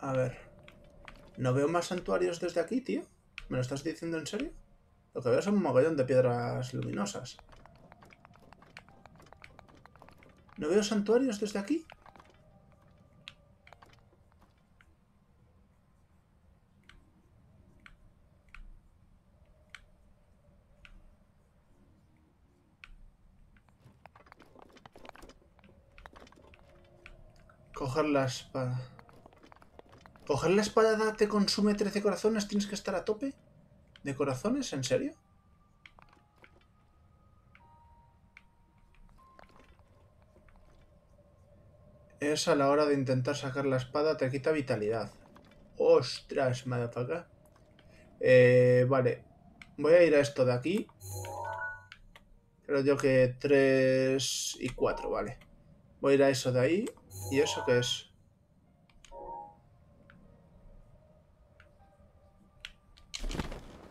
Speaker 1: A ver. ¿No veo más santuarios desde aquí, tío? ¿Me lo estás diciendo en serio? Lo que veo es un mogollón de piedras luminosas. ¿No veo santuarios desde aquí? Coger la espada. ¿Coger la espada te consume 13 corazones? ¿Tienes que estar a tope? ¿De corazones? ¿En serio? A la hora de intentar sacar la espada, te quita vitalidad. ¡Ostras, motherfucker! Eh, vale. Voy a ir a esto de aquí. Creo yo que 3 y 4, vale. Voy a ir a eso de ahí. ¿Y eso qué es?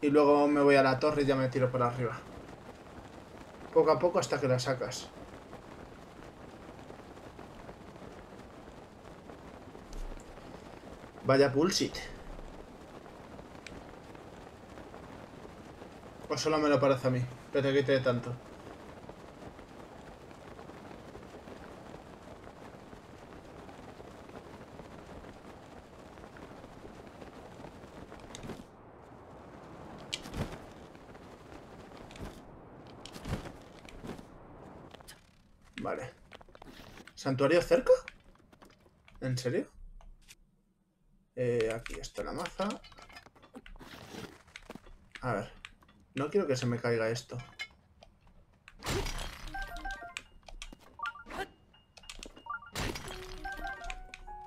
Speaker 1: Y luego me voy a la torre y ya me tiro por arriba. Poco a poco hasta que la sacas. Vaya bullshit. O solo me lo parece a mí, que te tanto. Vale. ¿Santuario cerca? ¿En serio? Eh, aquí está la maza. A ver. No quiero que se me caiga esto.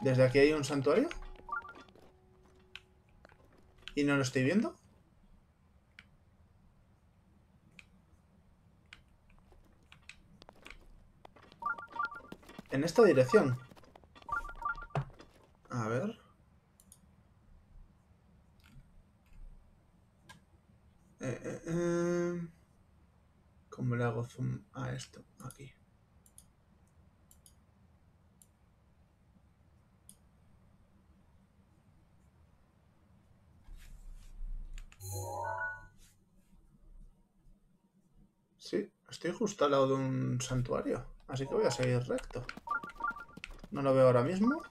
Speaker 1: ¿Desde aquí hay un santuario? ¿Y no lo estoy viendo? En esta dirección. A ver. Eh, eh, eh. ¿Cómo le hago zoom a esto? Aquí. Sí, estoy justo al lado de un santuario. Así que voy a seguir recto. No lo veo ahora mismo.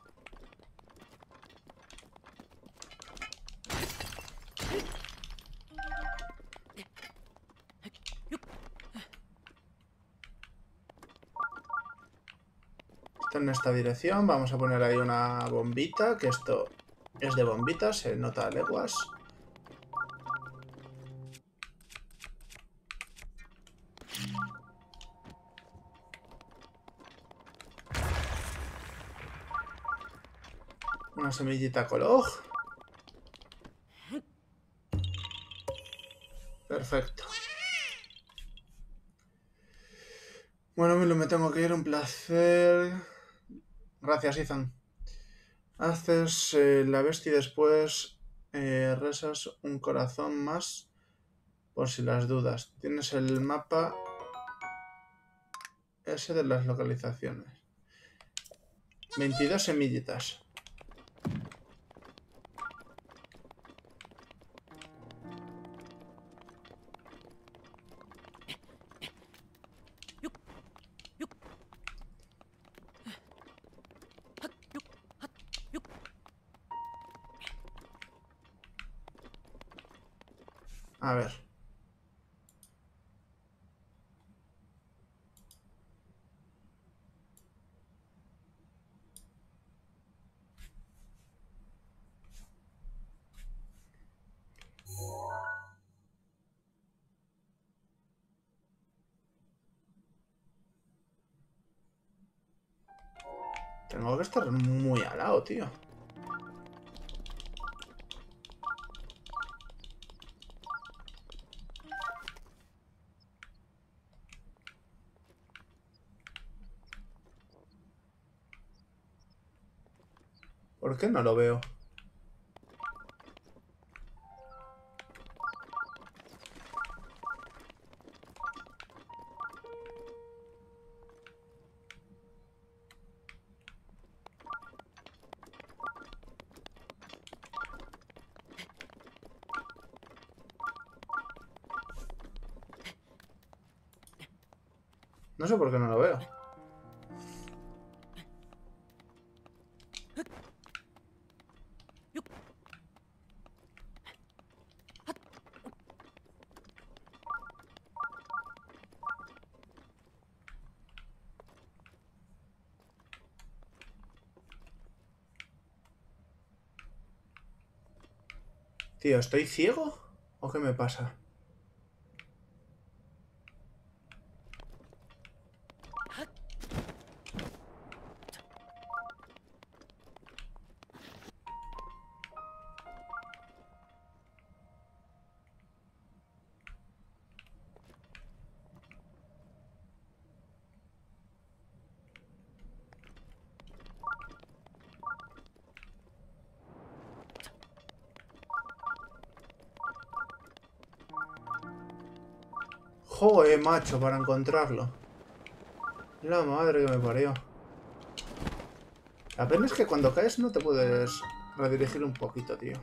Speaker 1: En esta dirección. Vamos a poner ahí una bombita, que esto es de bombitas, se nota leguas. Una semillita coloj. Perfecto. Bueno, Milo, me tengo que ir. Un placer. Gracias, Ethan. Haces eh, la bestia y después eh, rezas un corazón más por si las dudas. Tienes el mapa ese de las localizaciones. 22 semillitas. Tengo que estar muy al lado, tío. ¿Por qué no lo veo? ¿Estoy ciego? ¿O qué me pasa? Macho, para encontrarlo. La madre que me parió. La pena es que cuando caes no te puedes redirigir un poquito, tío.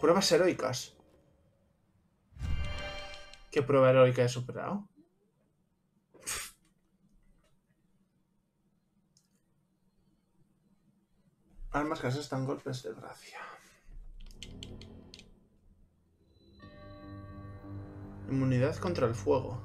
Speaker 1: Pruebas heroicas. ¿Qué prueba heroica he superado? Armas que asestan golpes de gracia. Inmunidad contra el fuego.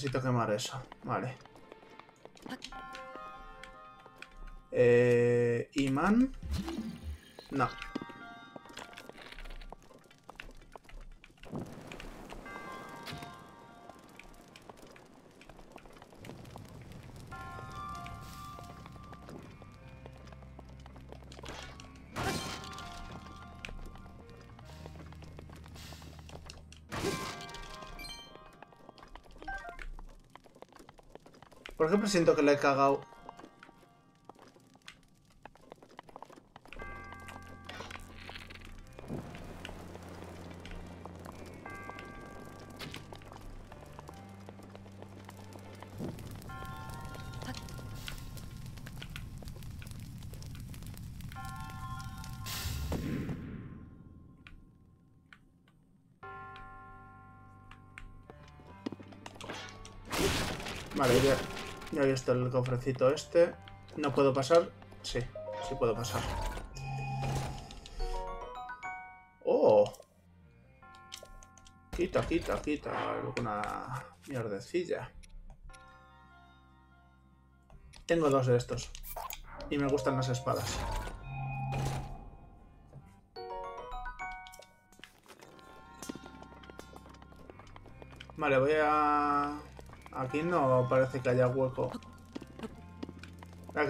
Speaker 1: Necesito quemar eso. Vale. Eh, imán. No. ¿Por qué presiento que le he cagado? Vale, ya, he visto el cofrecito este. ¿No puedo pasar? Sí, sí puedo pasar. ¡Oh! Quita, quita, quita alguna mierdecilla. Tengo dos de estos. Y me gustan las espadas. Vale, voy a... Aquí no parece que haya hueco.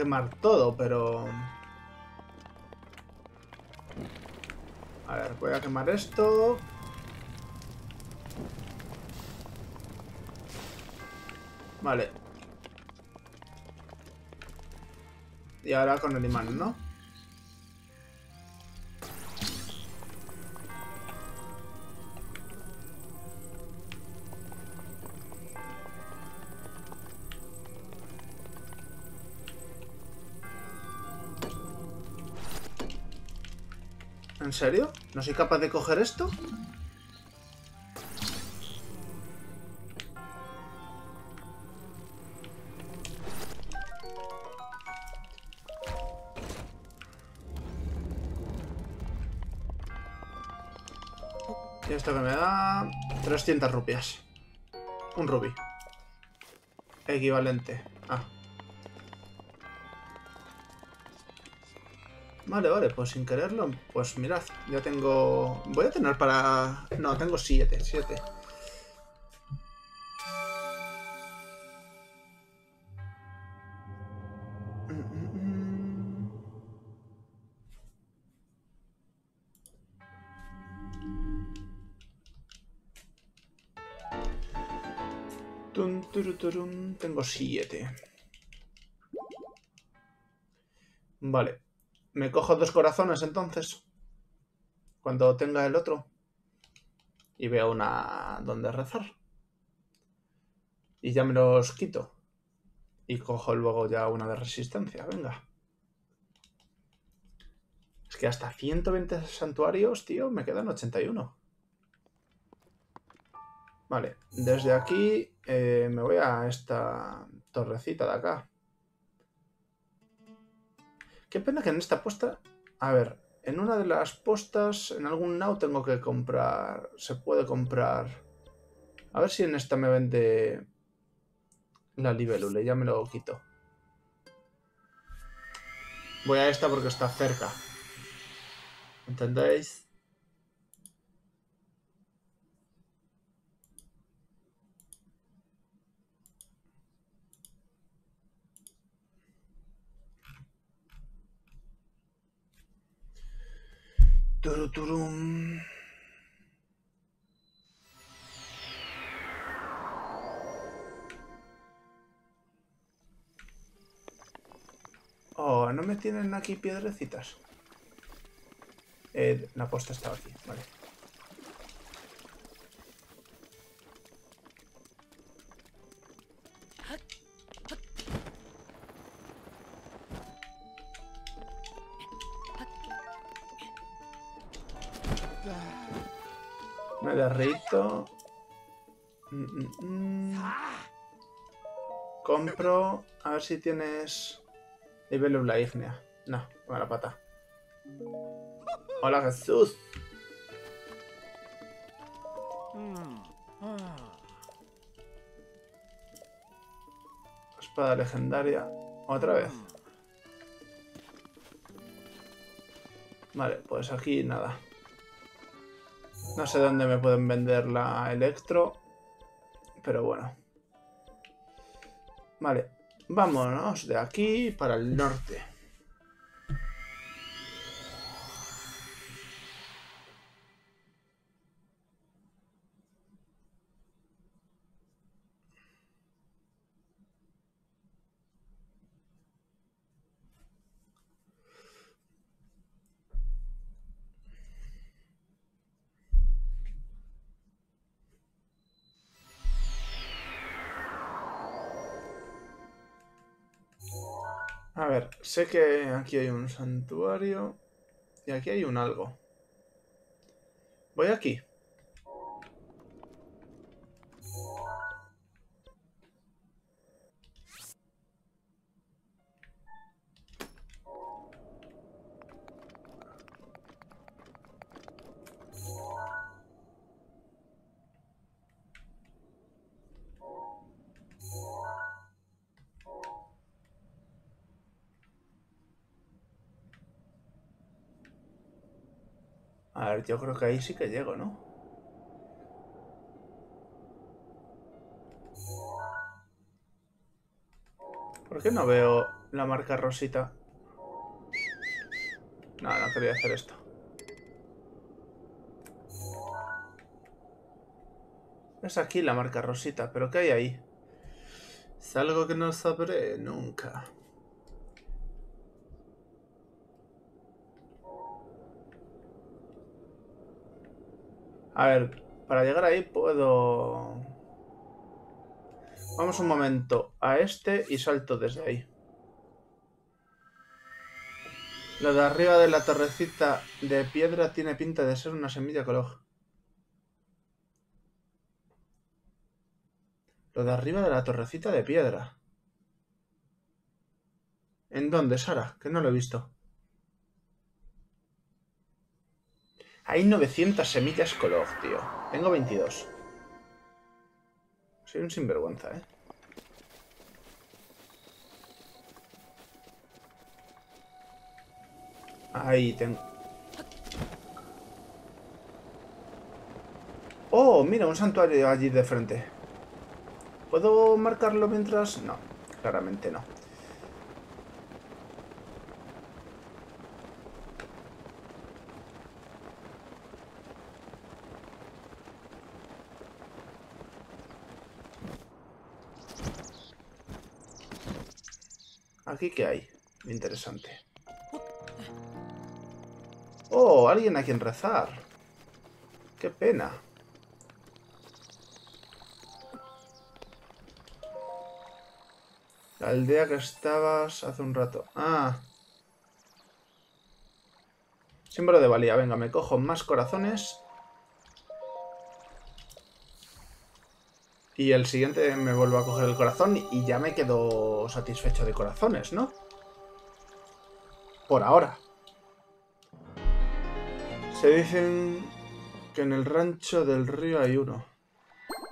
Speaker 1: Quemar todo, pero... A ver, voy a quemar esto. Vale. Y ahora con el imán, ¿no? ¿En serio? ¿No soy capaz de coger esto? Y esto que me da 300 rupias. Un rubí. Equivalente. Vale, vale, pues sin quererlo, pues mirad, ya tengo... Voy a tener para... No, tengo 7, 7. Tun, turu, turun, Tengo 7. Vale. Me cojo dos corazones entonces. Cuando tenga el otro. Y veo una donde rezar. Y ya me los quito. Y cojo luego ya una de resistencia. Venga. Es que hasta 120 santuarios, tío, me quedan 81. Vale, desde aquí eh, me voy a esta torrecita de acá. Qué pena que en esta posta... A ver, en una de las postas, en algún now tengo que comprar... Se puede comprar... A ver si en esta me vende la libélula. Ya me lo quito. Voy a esta porque está cerca. ¿Entendéis? Turuturum. Oh, no me tienen aquí piedrecitas. Eh, la posta estaba aquí, vale. Me derrito. Mm, mm, mm. Compro. A ver si tienes. Libélula ígnea. No, con la pata. Hola Jesús. Espada legendaria. Otra vez. Vale, pues aquí nada. No sé dónde me pueden vender la Electro. Pero bueno. Vale. Vámonos de aquí para el norte. Sé que aquí hay un santuario y aquí hay un algo. Voy aquí. Yo creo que ahí sí que llego, ¿no? ¿Por qué no veo la marca rosita? No, no quería hacer esto. Es aquí la marca rosita, pero ¿qué hay ahí? Es algo que no sabré nunca. A ver, para llegar ahí puedo... Vamos un momento a este y salto desde ahí. Lo de arriba de la torrecita de piedra tiene pinta de ser una semilla color. Lo de arriba de la torrecita de piedra. ¿En dónde, Sara? Que no lo he visto. Hay 900 semillas color, tío. Tengo 22. Soy un sinvergüenza, ¿eh? Ahí tengo. Oh, mira, un santuario allí de frente. ¿Puedo marcarlo mientras...? No, claramente no. ¿Aquí qué hay? Interesante. Oh, alguien a quien rezar. Qué pena. La aldea que estabas hace un rato. Ah. Símbolo de valía. Venga, me cojo más corazones. Y el siguiente me vuelvo a coger el corazón y ya me quedo satisfecho de corazones, ¿no? Por ahora. Se dicen que en el rancho del río hay uno.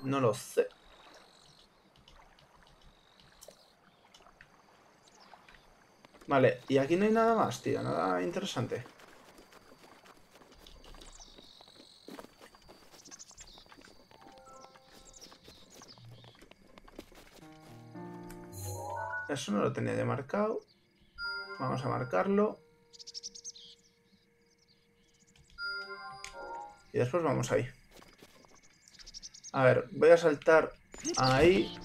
Speaker 1: No lo sé. Vale, y aquí no hay nada más, tío. Nada interesante. Eso no lo tenía de marcado. Vamos a marcarlo. Y después vamos ahí. A ver, voy a saltar ahí.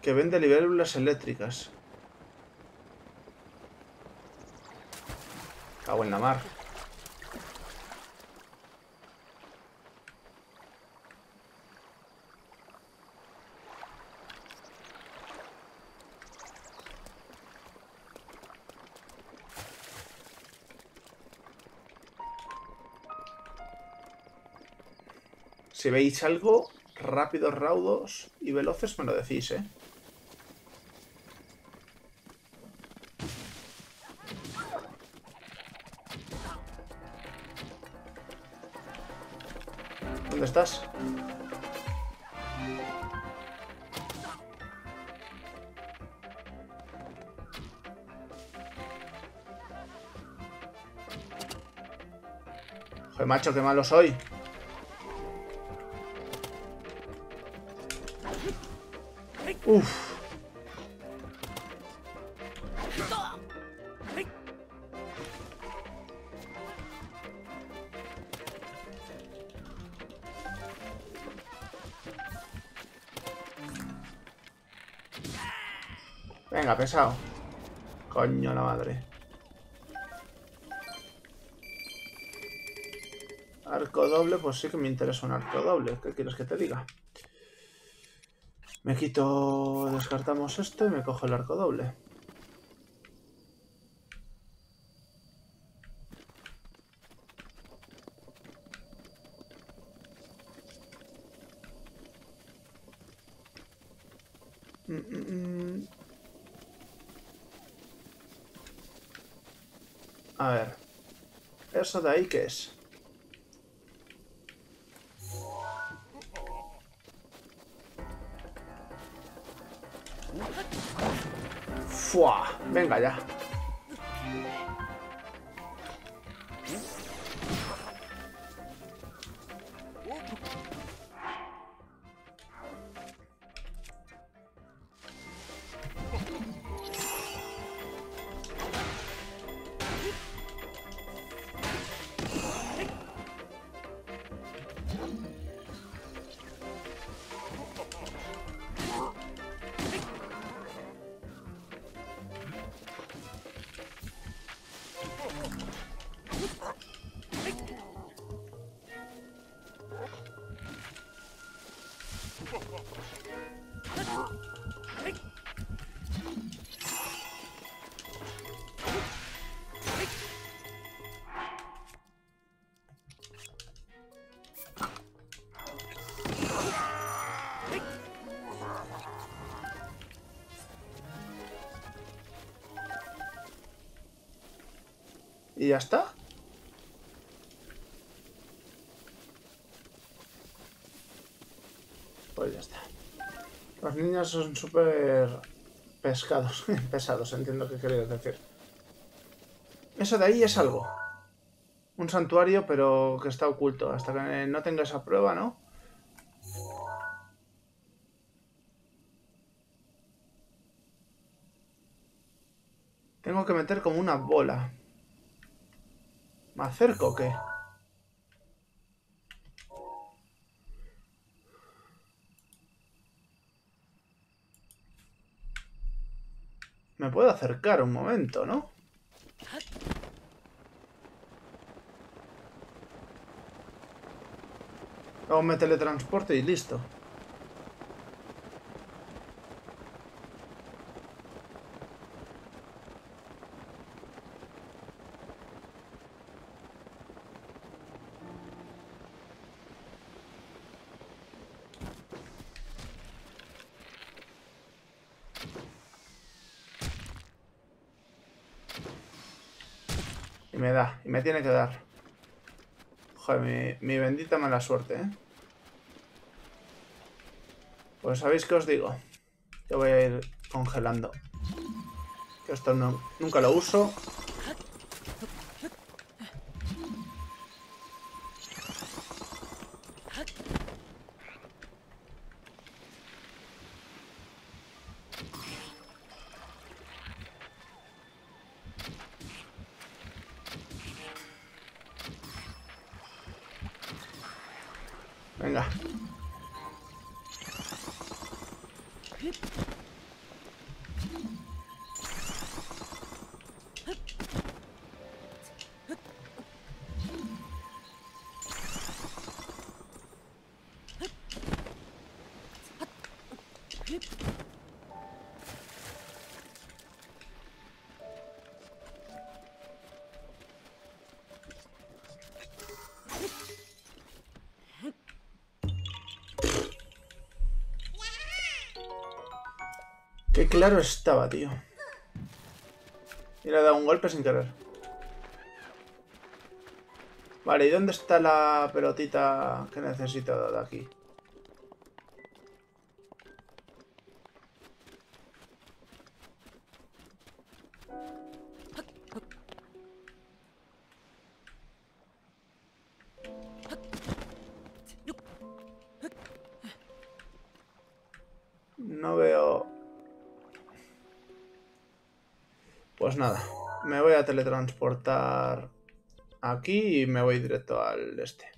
Speaker 1: Que vende libélulas eléctricas. Cago en la mar. Si veis algo, rápidos, raudos y veloces, me lo decís, ¿eh? ¿Dónde estás? Joder, macho, qué malo soy. Uf. Venga, pesado. Coño la madre. Arco doble, pues sí que me interesa un arco doble. ¿Qué quieres que te diga? Me quito, descartamos esto y me cojo el arco doble. Mm, mm, mm. A ver. ¿Eso de ahí qué es? ¡Fua! Venga ya. ¿Y ya está? Pues ya está. Los niños son súper pescados, pesados, entiendo que quería decir. Eso de ahí es algo. Un santuario, pero que está oculto. Hasta que no tenga esa prueba, ¿no? Tengo que meter como una bola. ¿Me acerco o qué? Me puedo acercar un momento, ¿no? Luego me teletransporte y listo. Y me da, y me tiene que dar. Joder, mi, bendita mala suerte, ¿eh? Pues sabéis que os digo. Que voy a ir congelando. Que esto no, nunca lo uso. Claro estaba, tío. Y le he dado un golpe sin querer. Vale, ¿y dónde está la pelotita que necesito de aquí? Nada, me voy a teletransportar aquí y me voy directo al este.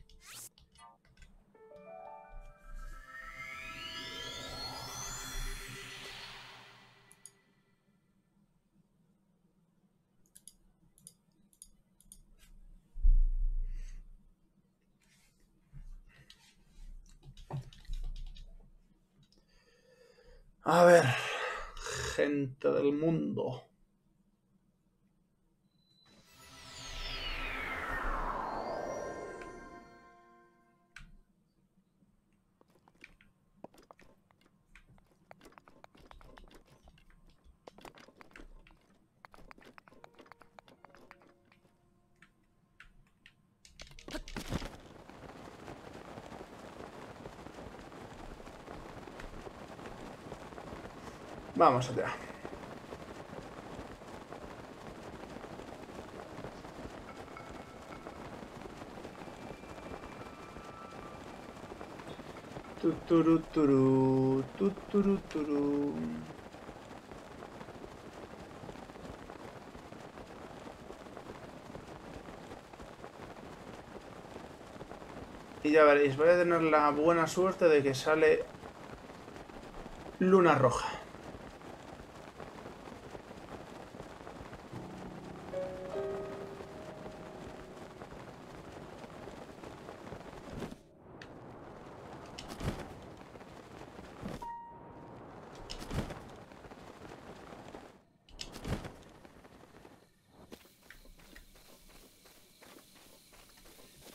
Speaker 1: Vamos allá. Tuturuturu, tuturuturu. Y ya veréis, voy a tener la buena suerte de que sale luna roja.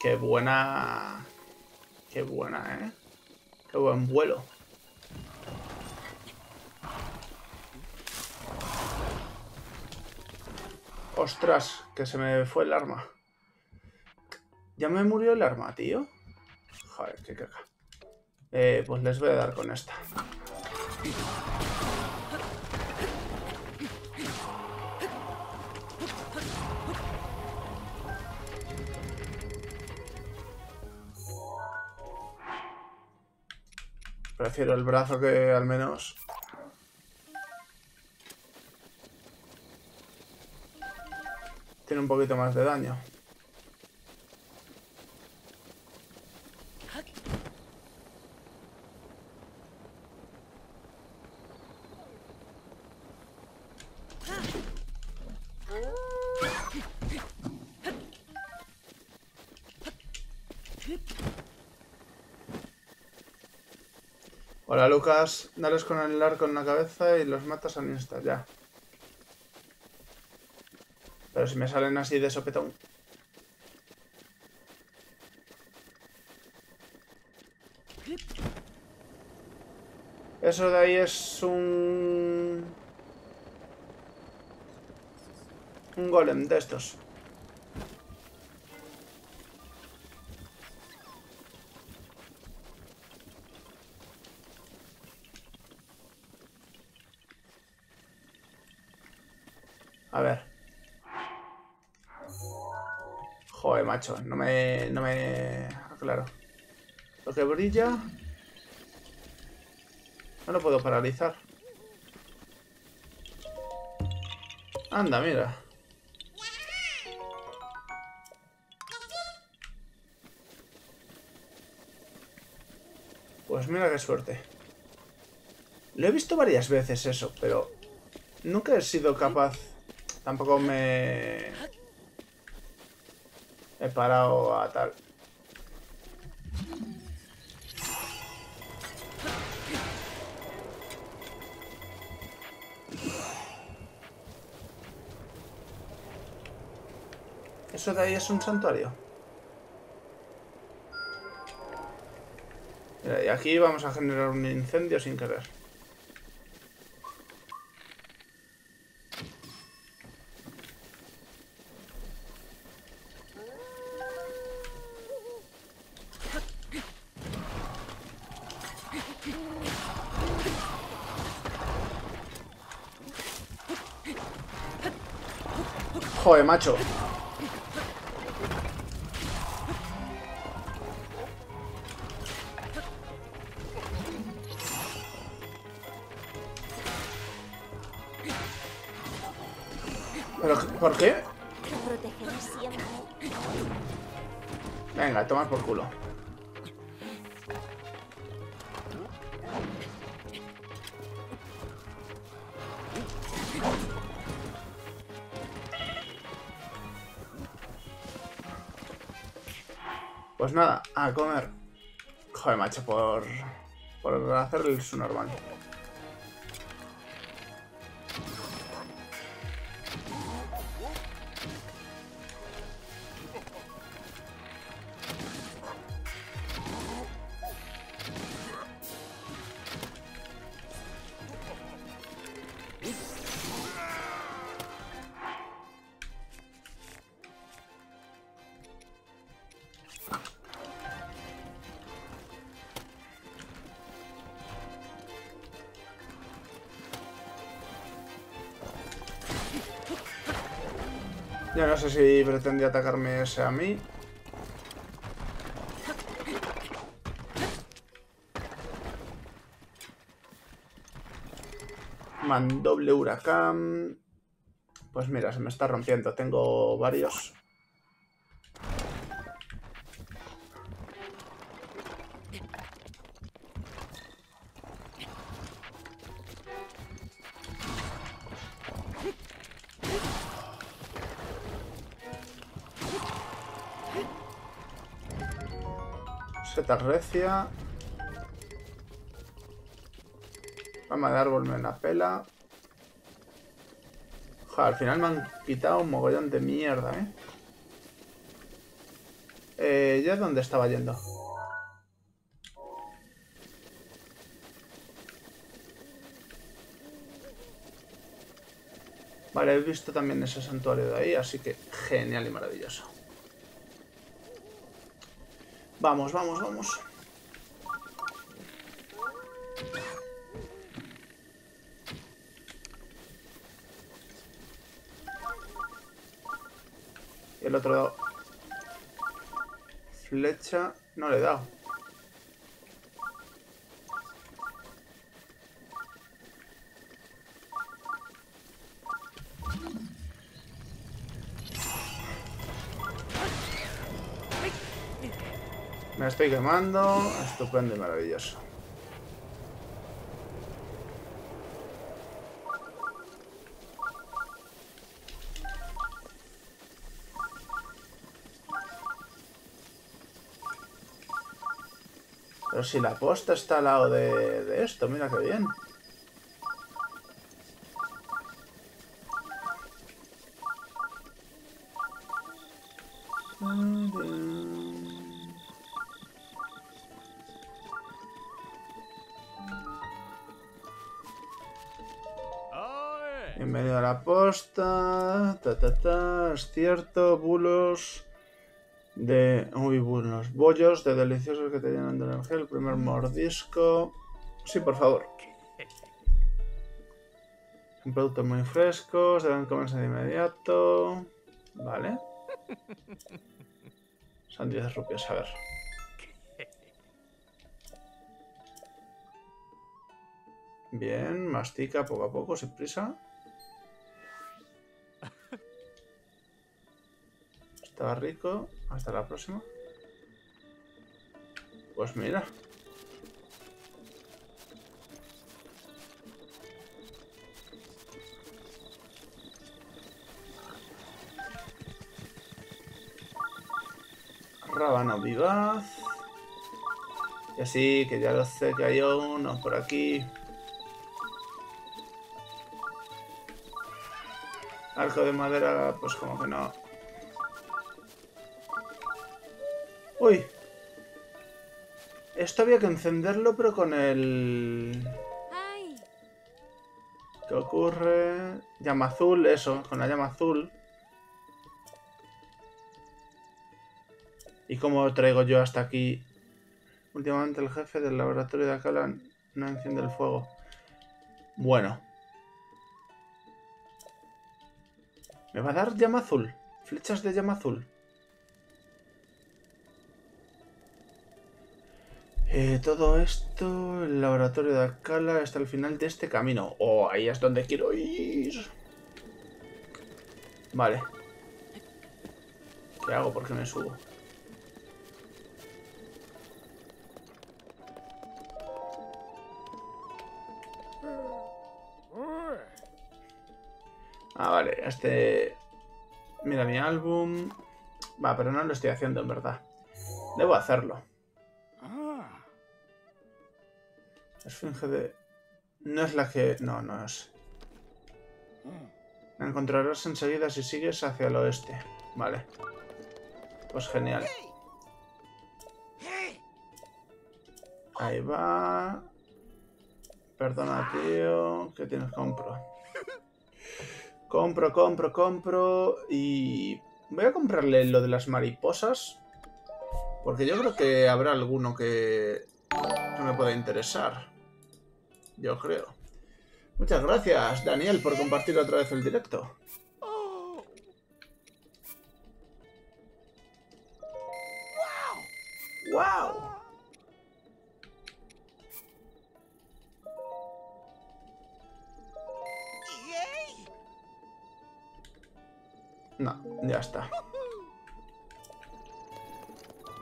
Speaker 1: Qué buena. Qué buena, ¿eh? Qué buen vuelo. Ostras, que se me fue el arma. ¿Ya me murió el arma, tío? Joder, qué caca. Eh, pues les voy a dar con esta. Prefiero el brazo que al menos... Tiene un poquito más de daño. Hola Dales con el arco en la cabeza y los matas al insta, ya. Pero si me salen así de sopetón. Eso de ahí es un... Un golem de estos. A ver. Joder, no me, no me aclaro. Lo que brilla... No lo puedo paralizar. Anda, mira. Pues mira qué suerte. Lo he visto varias veces eso, pero nunca he sido capaz... Tampoco me... He parado a tal. ¿Eso de ahí es un santuario? Mira, y aquí vamos a generar un incendio sin querer. Joder, macho. ¿Pero por qué? Venga, toma por culo. Por, por hacer su normal. Sé si pretendía atacarme ese a mí. Mandoble huracán. Pues mira, se me está rompiendo. Tengo varios. Seta recia. Rama de árbol me la pela. Al final me han quitado un mogollón de mierda, ¿eh? Eh, ¿ya dónde estaba yendo? Vale, he visto también ese santuario de ahí, así que genial y maravilloso. Vamos, vamos, vamos. El otro lado. Flecha. No le he dado. Estoy quemando. Estupendo y maravilloso. Pero si la posta está al lado de, de esto, mira qué bien. Ta es cierto, bulos de... Uy, bulos, bollos de deliciosos que te llenan de energía, el primer mordisco... Sí, por favor. Son productos muy frescos, deben comerse de inmediato. Vale. Son 10 rupias, a ver. Bien, mastica poco a poco, sin prisa. Estaba rico. Hasta la próxima. Pues mira. Rábano vivaz. Y así, que ya lo sé que hay uno por aquí. Arco de madera, pues como que no. Uy. Esto había que encenderlo, pero con el... ¿Qué ocurre? Llama azul, eso, con la llama azul. ¿Y cómo traigo yo hasta aquí? Últimamente el jefe del laboratorio de Akala no enciende el fuego. Bueno. ¿Me va a dar llama azul? Flechas de llama azul. Eh, todo esto, el laboratorio de Akala está al final de este camino. Oh, ahí es donde quiero ir. Vale. ¿Qué hago? ¿Por qué me subo? Ah, vale, este... Mira mi álbum... Va, pero no lo estoy haciendo en verdad. Debo hacerlo. Esfinge de... No es la que... No, no es. La encontrarás enseguida si sigues hacia el oeste. Vale. Pues genial. Ahí va. Perdona, tío. ¿Qué tienes? Compro. Compro, compro, compro. Y... Voy a comprarle lo de las mariposas. Porque yo creo que habrá alguno que, que me pueda interesar. Yo creo. Muchas gracias, Daniel, por compartir otra vez el directo. ¡Wow! No, ya está.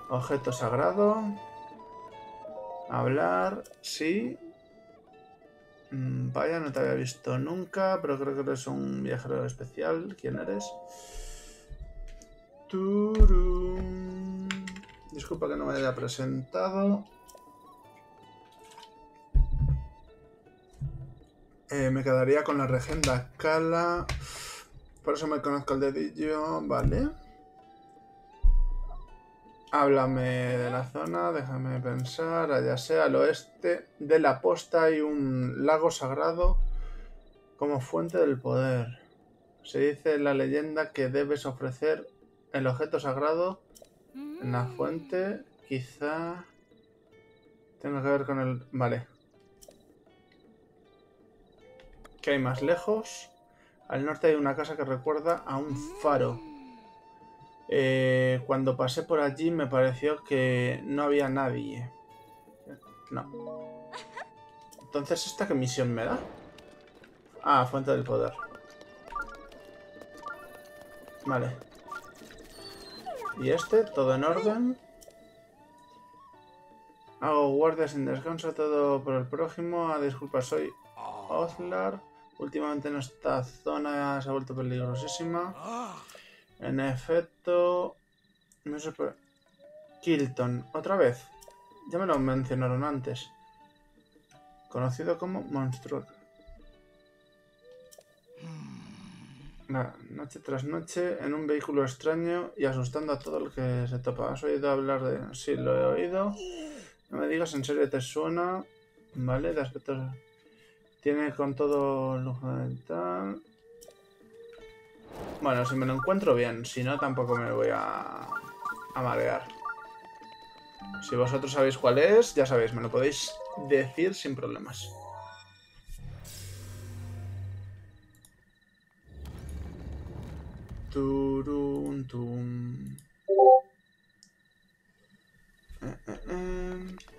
Speaker 1: Objeto sagrado. Hablar, sí. Mm, vaya, no te había visto nunca, pero creo que eres un viajero especial. ¿Quién eres? Turum. Disculpa que no me haya presentado. Eh, me quedaría con la regenda Kala. Por eso me conozco el dedillo. Vale. Háblame de la zona, déjame pensar. Allá sea al oeste de la posta hay un lago sagrado como fuente del poder. Se dice en la leyenda que debes ofrecer el objeto sagrado en la fuente. Quizá tenga que ver con el... Vale. ¿Qué hay más lejos? Al norte hay una casa que recuerda a un faro. Eh, cuando pasé por allí me pareció que no había nadie. No. Entonces, ¿esta qué misión me da? Ah, fuente del poder. Vale. Y este, todo en orden. Hago guardia sin descanso, todo por el prójimo. Ah, disculpa, soy Ozlar. Últimamente en esta zona se ha vuelto peligrosísima. En efecto... No sé por... Kilton, otra vez. Ya me lo mencionaron antes. Conocido como Monstruo. Noche tras noche en un vehículo extraño y asustando a todo el que se topa. ¿Has oído hablar de...? Sí, lo he oído. No me digas, ¿en serio te suena? Vale, de aspectos... Tiene con todo lujo de tal... Bueno, si me lo encuentro bien, si no tampoco me voy a, a marear. Si vosotros sabéis cuál es, ya sabéis, me lo podéis decir sin problemas. Turun, tum. Eh, eh, eh.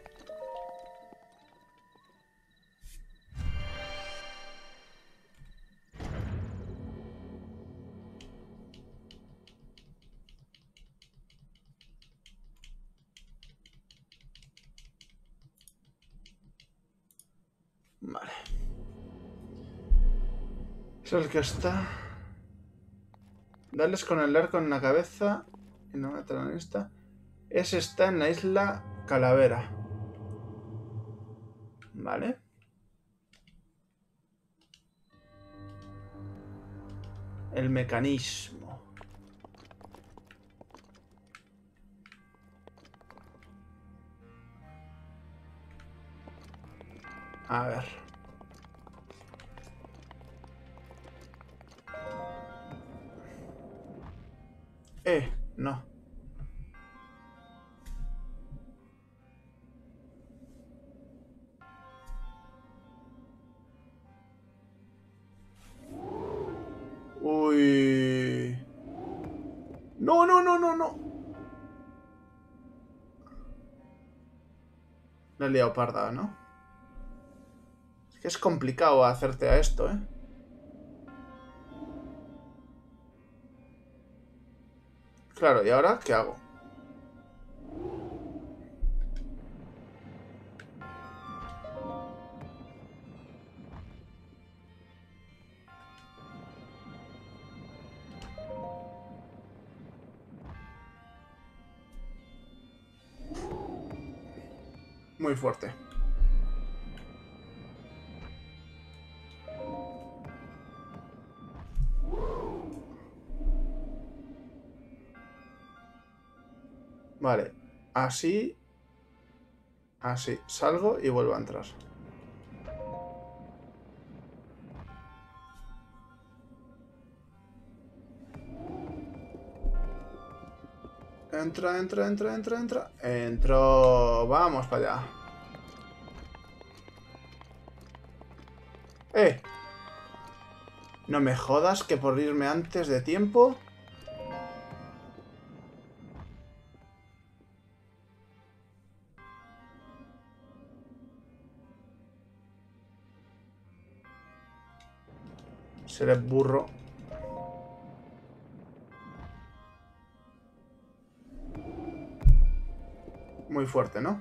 Speaker 1: Es el que está. Darles con el arco en la cabeza y no matan a esta. Ese está en la isla Calavera. Vale. El mecanismo. A ver. Eh, no. Uy. No, no, no, no, no. La he ¿no? Es que es complicado hacerte a esto, ¿eh? Claro, ¿y ahora qué hago? Muy fuerte. Vale, así, así, salgo y vuelvo a entrar. Entra, entra, entra, entra, entra. Entro. Vamos para allá. ¡Eh! No me jodas que por irme antes de tiempo... Burro. Muy fuerte, ¿no?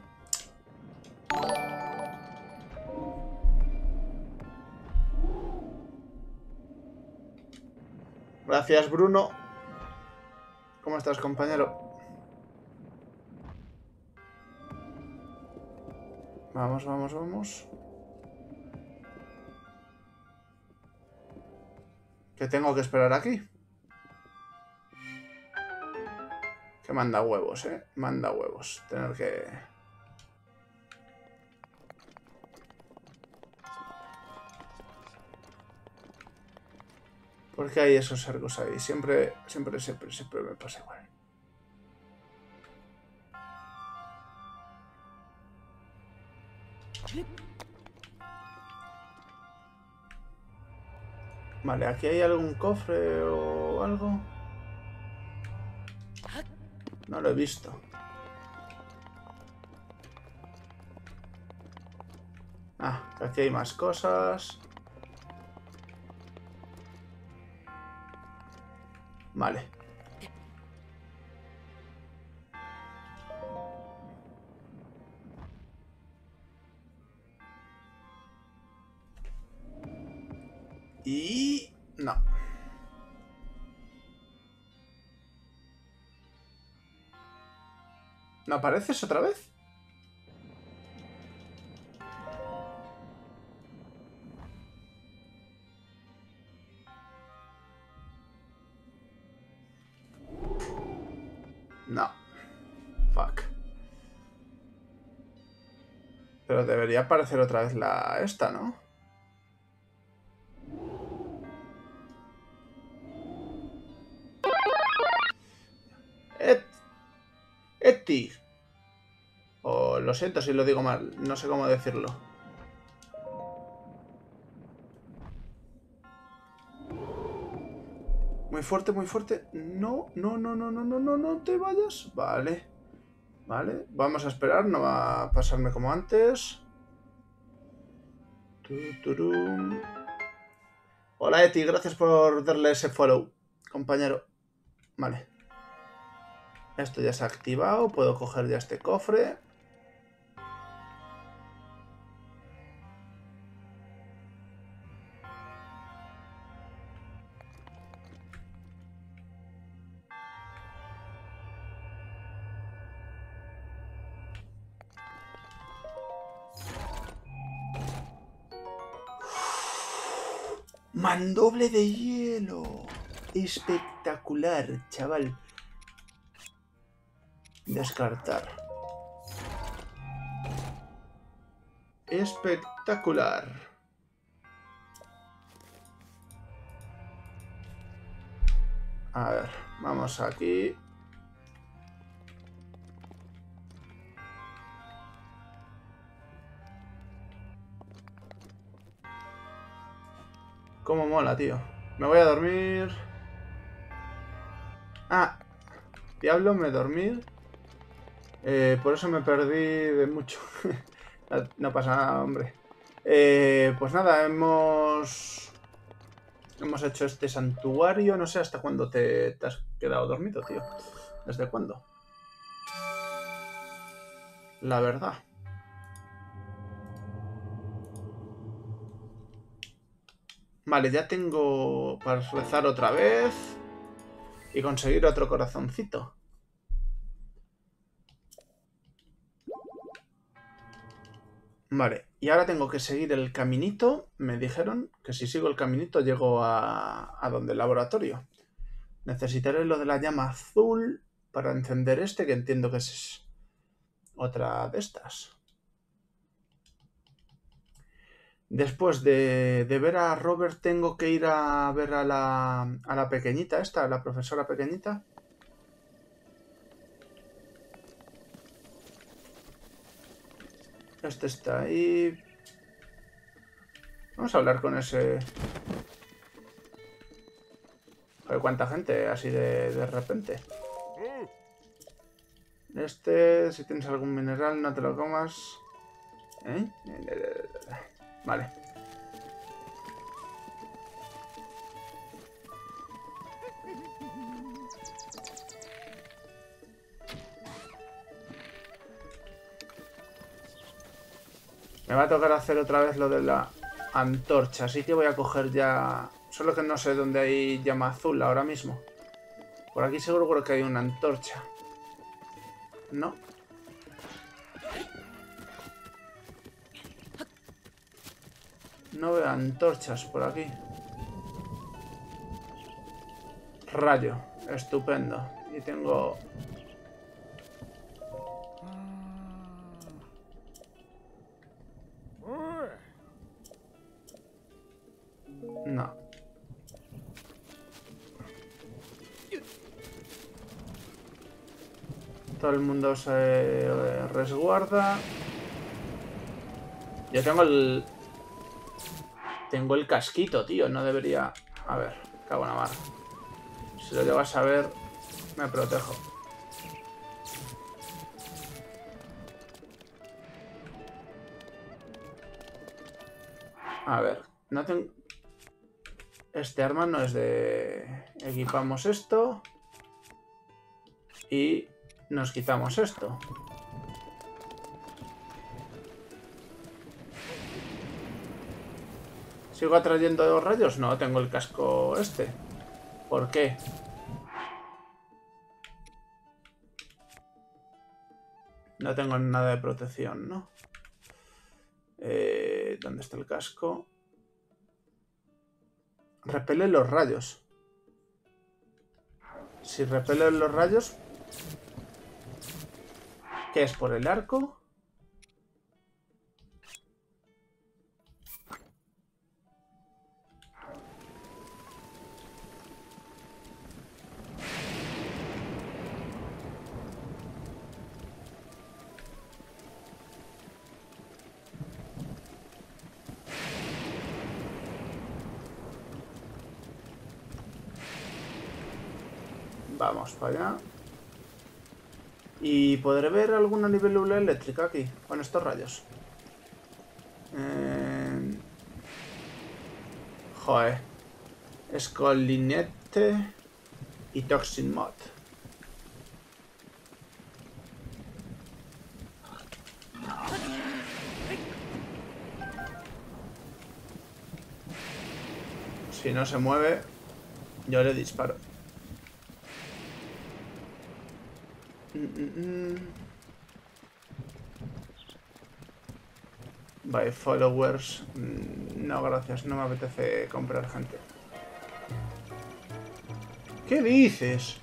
Speaker 1: Gracias, Bruno. ¿Cómo estás, compañero? Vamos, vamos, vamos. ¿Qué tengo que esperar aquí? Que manda huevos, ¿eh? Manda huevos. Tener que... ¿Por qué hay esos arcos ahí? Siempre, siempre, siempre, siempre me pasa igual. Vale, ¿aquí hay algún cofre o algo? No lo he visto. Ah, aquí hay más cosas. Vale. Y... ¿No apareces otra vez? No. Fuck. Pero debería aparecer otra vez la esta, ¿no? Lo siento si lo digo mal, no sé cómo decirlo. Muy fuerte, muy fuerte. No, no, no, no, no, no, no, no te vayas. Vale. Vale, vamos a esperar, no va a pasarme como antes. Hola Eti, gracias por darle ese follow, compañero. Vale. Esto ya se ha activado, puedo coger ya este cofre. De hielo. Espectacular, chaval. Descartar. Espectacular. A ver, vamos aquí. Cómo mola, tío. Me voy a dormir. Ah, diablo, me dormí. Eh, por eso me perdí de mucho. no pasa nada, hombre. Eh, pues nada, hemos... Hemos hecho este santuario. No sé hasta cuándo te, te has quedado dormido, tío. ¿Desde cuándo? La verdad. Vale, ya tengo para rezar otra vez y conseguir otro corazoncito. Vale, y ahora tengo que seguir el caminito. Me dijeron que si sigo el caminito llego a, a donde el laboratorio. Necesitaré lo de la llama azul para encender este, que entiendo que es otra de estas. Después de, ver a Robert tengo que ir a ver a la, a la pequeñita esta, la profesora pequeñita. Este está ahí. Vamos a hablar con ese... A ver cuánta gente, así de, de repente. Este, si tienes algún mineral, no te lo comas. ¿Eh? Vale. Me va a tocar hacer otra vez lo de la antorcha, así que voy a coger ya... Solo que no sé dónde hay llama azul ahora mismo. Por aquí seguro que hay una antorcha. No. No veo antorchas por aquí. Rayo. Estupendo. Y tengo... No. Todo el mundo se resguarda. Yo tengo el, tengo el casquito, tío. No debería... A ver, cago en la mar. Si lo llevas a ver, me protejo. A ver, no tengo... Este arma no es de... Equipamos esto. Y nos quitamos esto. ¿Sigo atrayendo dos rayos? No, tengo el casco este. ¿Por qué? No tengo nada de protección, ¿no? Eh, ¿Dónde está el casco? Repele los rayos. Si repele los rayos... ¿Qué es? ¿Por el arco? Allá. Y podré ver alguna libélula eléctrica aquí, con estos rayos. Eh... Joder. Escolinete y Toxin Mod. Si no se mueve, yo le disparo. By followers. No, gracias. No me apetece comprar gente. ¿Qué dices?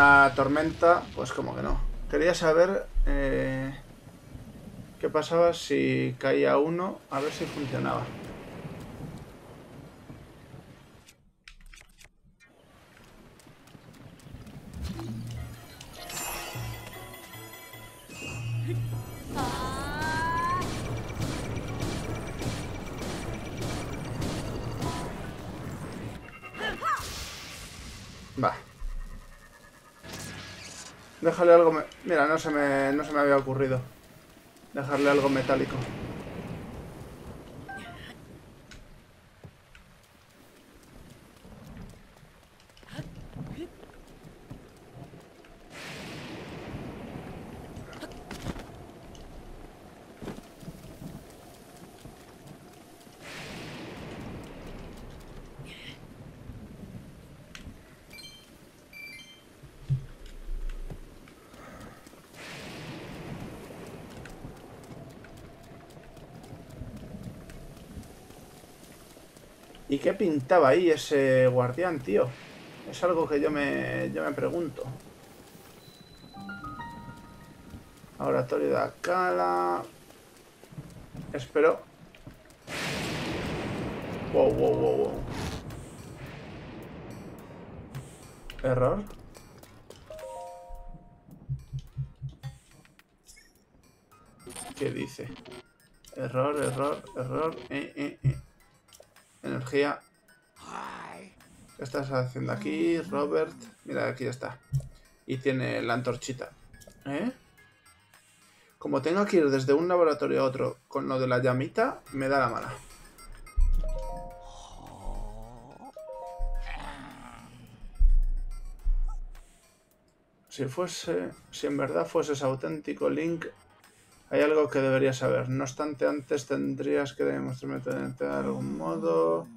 Speaker 1: La tormenta, pues como que no. Quería saber eh, qué pasaba si caía uno, a ver si funcionaba. Se, me, no se me había ocurrido. Dejarle algo metálico. Qué pintaba ahí ese guardián, tío? Es algo que yo me, yo me pregunto. Laboratorio de Akala. Espero. Wow, wow, wow, wow. Error. ¿Qué estás haciendo aquí, Robert? Mira, aquí está. Y tiene la antorchita. ¿Eh? Como tengo que ir desde un laboratorio a otro con lo de la llamita, me da la mala. Si fuese, si en verdad fueses auténtico Link, hay algo que deberías saber. No obstante, antes tendrías que demostrarme de algún modo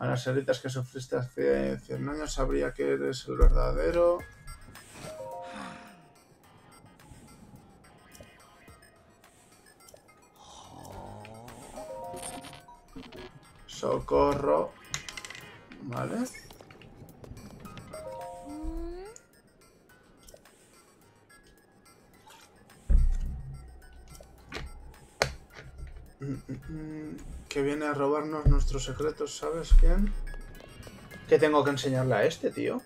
Speaker 1: a las heridas que sufriste hace 100 años, sabría que eres el verdadero. Socorro. Vale. A robarnos nuestros secretos, ¿sabes quién? ¿Qué tengo que enseñarle a este, tío?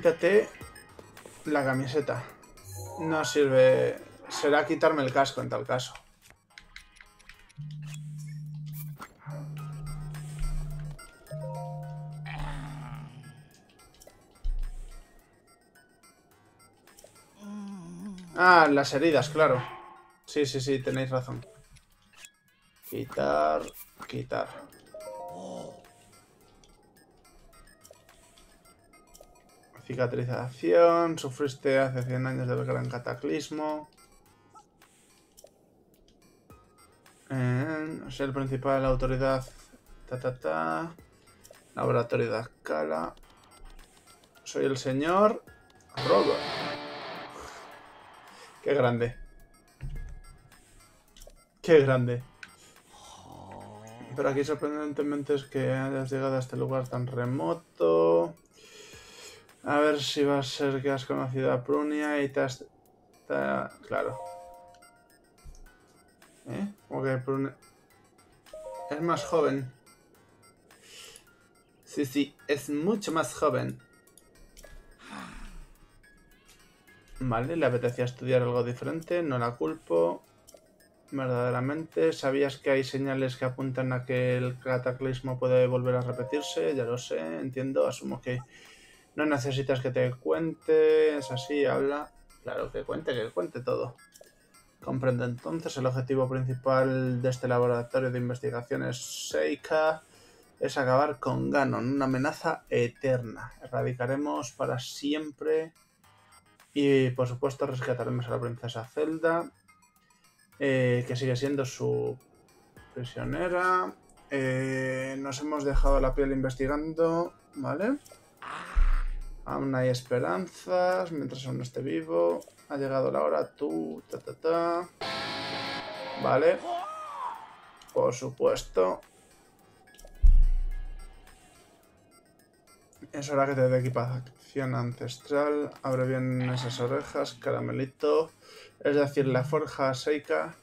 Speaker 1: Quítate la camiseta. No sirve... Será quitarme el casco en tal caso. Ah, las heridas, claro. Sí, sí, sí, tenéis razón. Quitar, quitar. Cicatrización. Sufriste hace 100 años de gran cataclismo. Eh, el principal autoridad. Ta, ta, ta. Laboratorio de Ascala. Soy el señor Robert. Qué grande. Qué grande. Pero aquí sorprendentemente es que hayas llegado a este lugar tan remoto. A ver si va a ser que has conocido a Prunia y te has... te- Claro. ¿Eh? Como que Prunia... Es más joven. Sí, sí, es mucho más joven. Vale, le apetecía estudiar algo diferente, no la culpo. Verdaderamente, ¿sabías que hay señales que apuntan a que el cataclismo puede volver a repetirse? Ya lo sé, entiendo, asumo que no necesitas que te cuente, es así, habla. Claro, que cuente, que cuente todo. Comprende entonces el objetivo principal de este laboratorio de investigaciones Seika es acabar con Ganon, una amenaza eterna. Erradicaremos para siempre y por supuesto rescataremos a la princesa Zelda, eh, que sigue siendo su prisionera. Eh, nos hemos dejado la piel investigando, ¿vale? Aún hay esperanzas, mientras aún esté vivo. Ha llegado la hora, tú, ta, ta, ta. Vale. Por supuesto. Es hora que te dé equipación ancestral. Abre bien esas orejas, caramelito. Es decir, la forja Seika.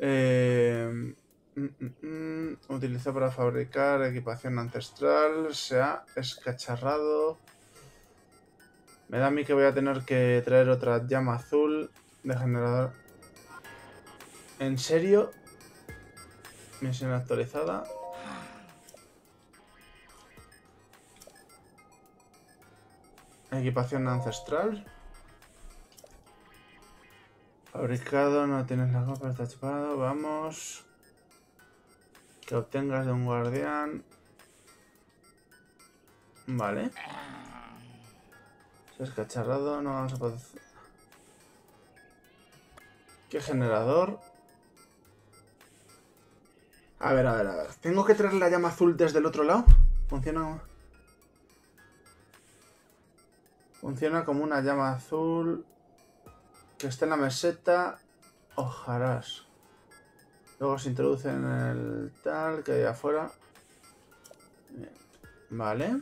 Speaker 1: Eh, mm, mm, mm, para fabricar equipación ancestral. Se ha escacharrado. Me da a mí que voy a tener que traer otra llama azul de generador. ¿En serio? Misión actualizada. Equipación ancestral. Fabricado, no tienes la copa, está chupado. Vamos. Que obtengas de un guardián. Vale. Se ha escacharrado, no vamos a poder... ¿Qué generador? A ver, a ver, a ver. ¿Tengo que traer la llama azul desde el otro lado? Funciona... Funciona como una llama azul que está en la meseta. Ojarás. Luego se introduce en el tal que hay afuera. Bien. Vale.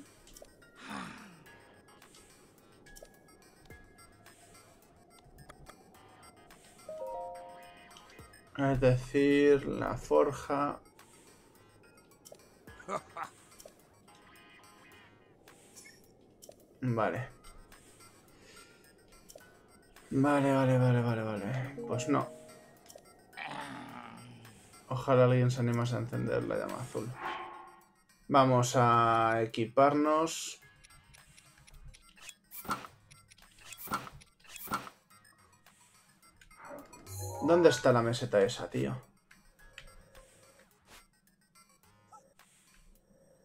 Speaker 1: Es decir, la forja. Vale. Vale, vale, vale, vale, vale. Pues no. Ojalá alguien se animase a encender la llama azul. Vamos a equiparnos. ¿Dónde está la meseta esa, tío?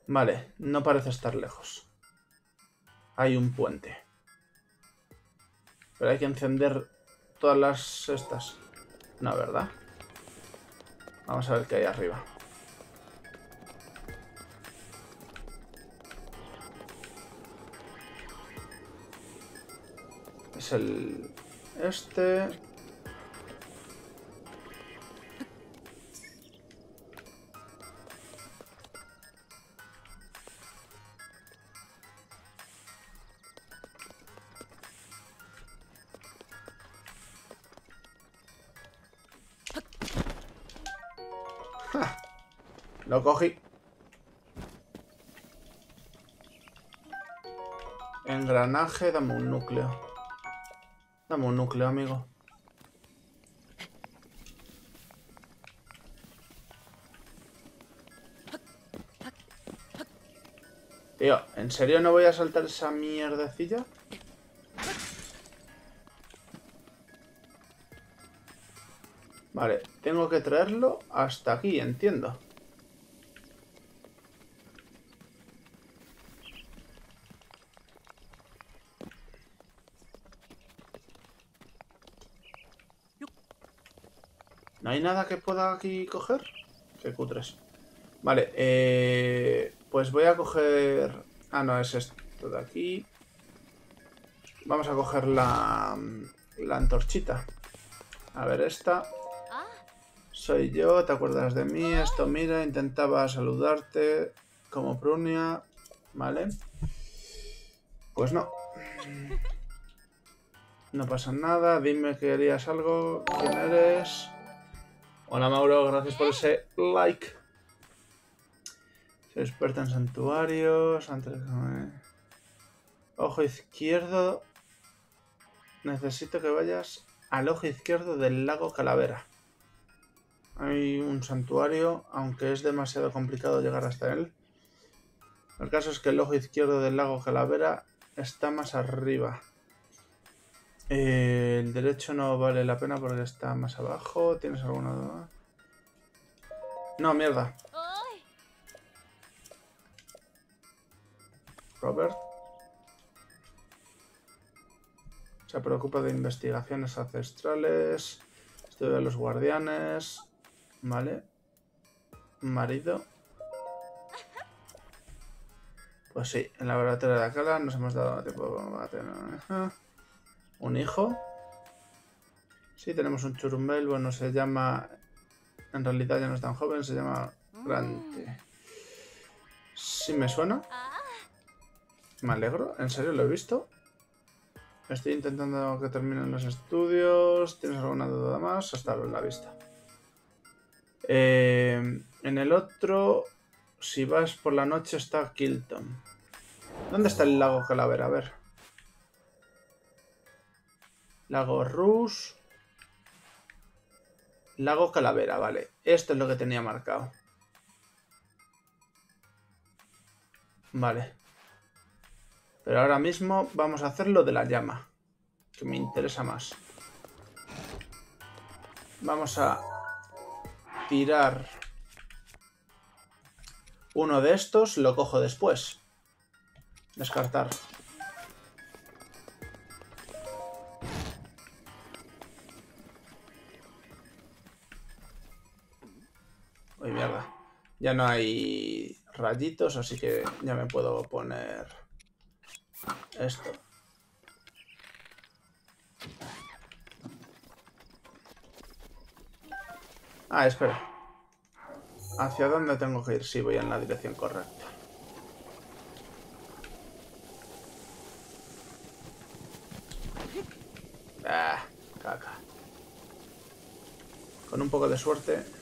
Speaker 1: Vale, no parece estar lejos. Hay un puente. Pero hay que encender todas las estas. No, ¿verdad? Vamos a ver qué hay arriba. Es el... Este... cogí. Engranaje, dame un núcleo. Dame un núcleo, amigo. Tío, ¿en serio no voy a saltar esa mierdecilla? Vale, tengo que traerlo hasta aquí, entiendo. ¿No hay nada que pueda aquí coger? Qué cutres. Vale, eh, pues voy a coger... Ah, no, es esto de aquí. Vamos a coger la, la antorchita. A ver, esta. Soy yo, ¿te acuerdas de mí? Esto, mira, intentaba saludarte como Prunia. Vale. Pues no. No pasa nada, dime que harías algo. ¿Quién eres? Hola Mauro, gracias por ese like. Soy experta en santuarios. Ojo izquierdo. Necesito que vayas al ojo izquierdo del lago Calavera. Hay un santuario, aunque es demasiado complicado llegar hasta él. El caso es que el ojo izquierdo del lago Calavera está más arriba. Eh, el derecho no vale la pena porque está más abajo. ¿Tienes alguna duda? No, mierda. Robert. Se preocupa de investigaciones ancestrales. Estudio de los guardianes. Vale. Marido. Pues sí, en la laboratorio de Akala nos hemos dado tiempo a tener un hijo. Sí, tenemos un churumbel. Bueno, se llama... En realidad ya no es tan joven, se llama Grante. Sí me suena. Me alegro, en serio lo he visto. Estoy intentando que terminen los estudios. ¿Tienes alguna duda más? Hasta la vista. Eh, en el otro, si vas por la noche, está Kilton. ¿Dónde está el lago Calavera? A ver. Lago Rus. Lago Calavera, vale. Esto es lo que tenía marcado. Vale. Pero ahora mismo vamos a hacer lo de la llama. Que me interesa más. Vamos a tirar uno de estos. Lo cojo después. Descartar. Ya no hay rayitos, así que ya me puedo poner esto. Ah, espera. ¿Hacia dónde tengo que ir? Sí, voy en la dirección correcta. Ah, caca. Con un poco de suerte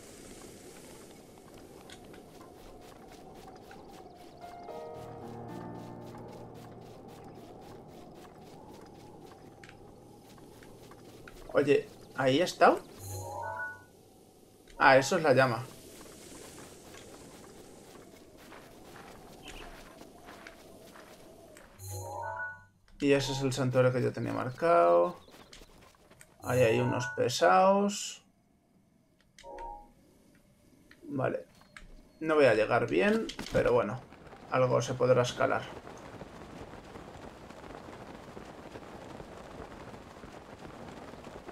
Speaker 1: Oye, ¿ahí está? Ah, eso es la llama. Y ese es el santuario que yo tenía marcado. Ahí hay unos pesados. Vale. No voy a llegar bien, pero bueno. algo se podrá escalar.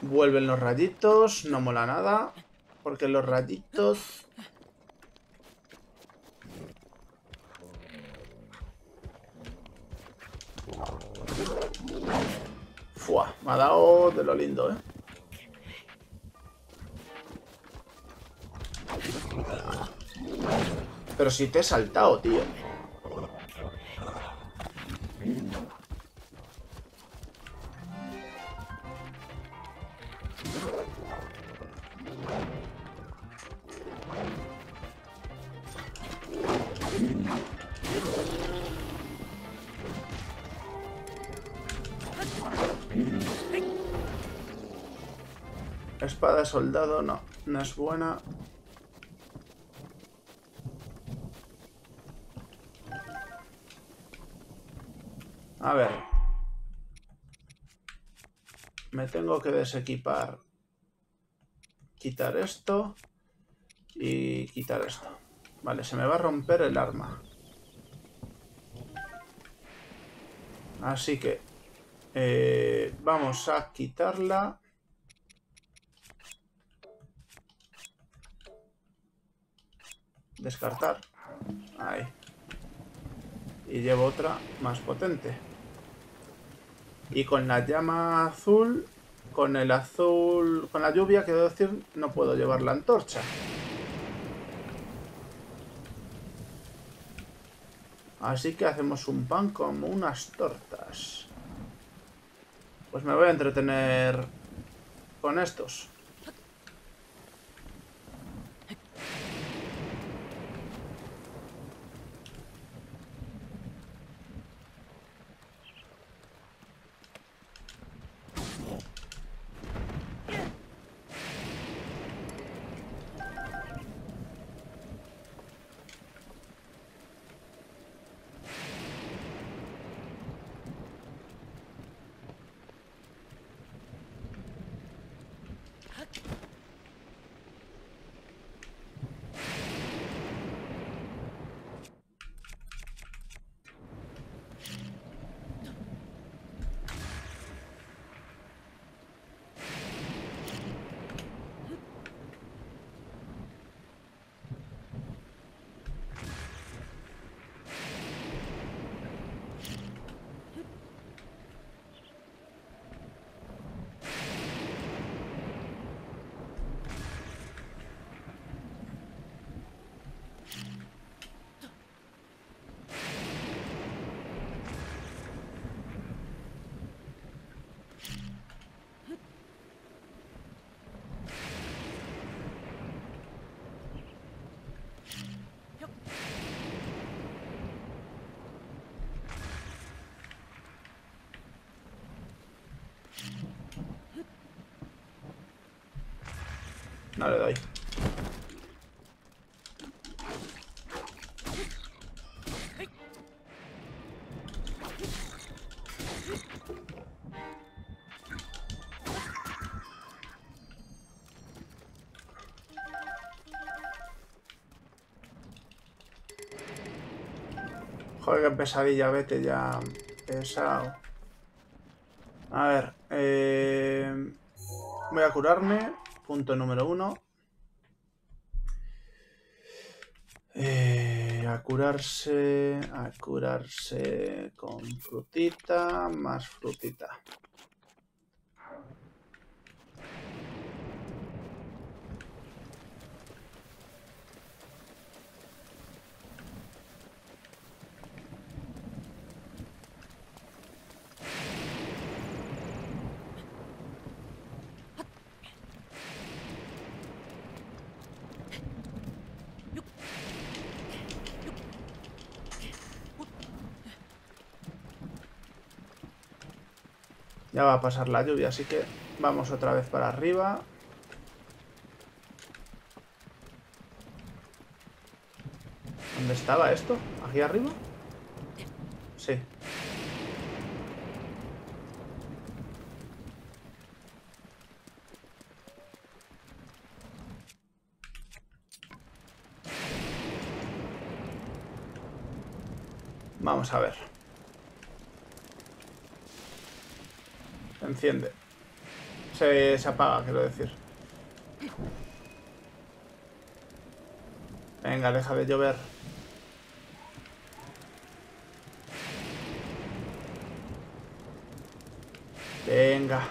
Speaker 1: Vuelven los rayitos, no mola nada. Porque los rayitos... Fua, me ha dado de lo lindo, ¿eh? Pero si te he saltado, tío. De soldado, no, no es buena. A ver. Me tengo que desequipar. Quitar esto. Y quitar esto. Vale, se me va a romper el arma. Así que... eh, vamos a quitarla. Descartar. Ahí. Y llevo otra más potente. Y con la llama azul, con el azul, con la lluvia, quiero decir, no puedo llevar la antorcha. Así que hacemos un pan como unas tortas. Pues me voy a entretener con estos. Joder, qué pesadilla, vete ya. Pesado. A ver, eh, voy a curarme. Punto número uno. Eh, a curarse, a curarse con frutita, más frutita. Ya va a pasar la lluvia, así que vamos otra vez para arriba. ¿Dónde estaba esto? ¿Aquí arriba? Sí. Vamos a ver. Enciende. Se, se apaga, quiero decir. Venga, deja de llover. Venga.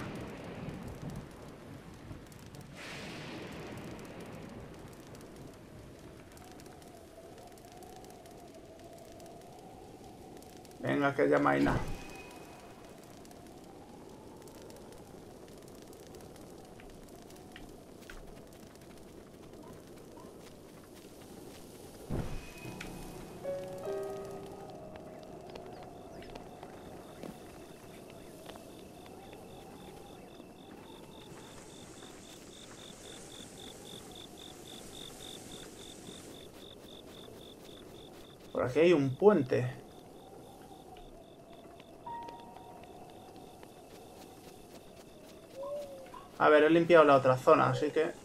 Speaker 1: Venga, que ya maina. Aquí hay un puente. A ver, he limpiado la otra zona, así que...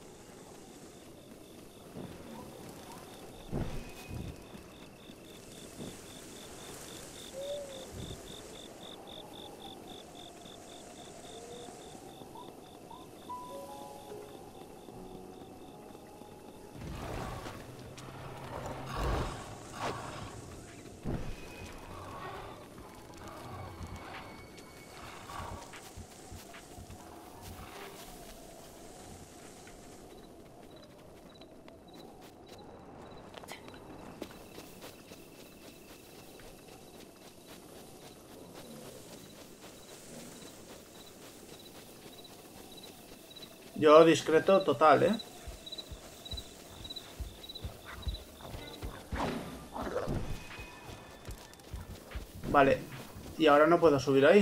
Speaker 1: Discreto total, ¿eh? Vale. Y ahora no puedo subir ahí.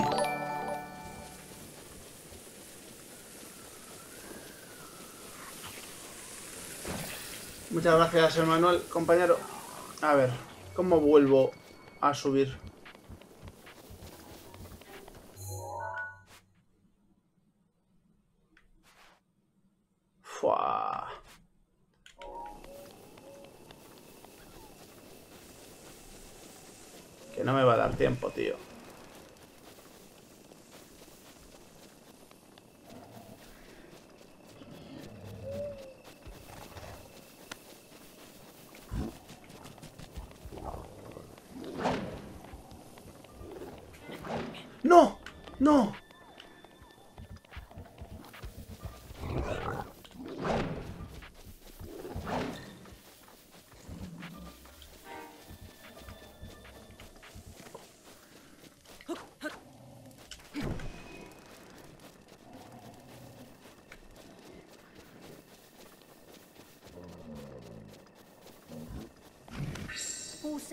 Speaker 1: Muchas gracias, Emanuel, compañero. A ver, ¿cómo vuelvo a subir? Fua. Que no me va a dar tiempo, tío. ¡No! ¡No!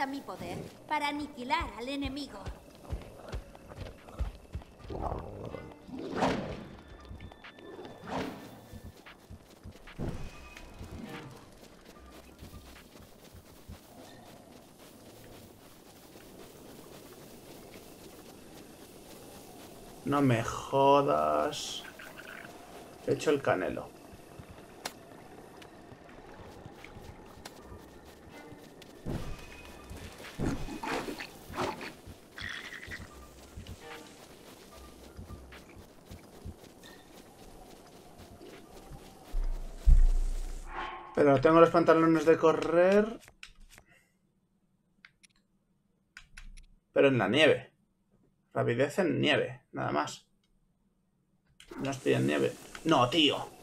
Speaker 3: Usa mi poder para aniquilar al enemigo.
Speaker 1: No me jodas. He hecho el canelo. Tengo los pantalones de correr. Pero en la nieve. Rapidez en nieve, nada más. No estoy en nieve. No, tío.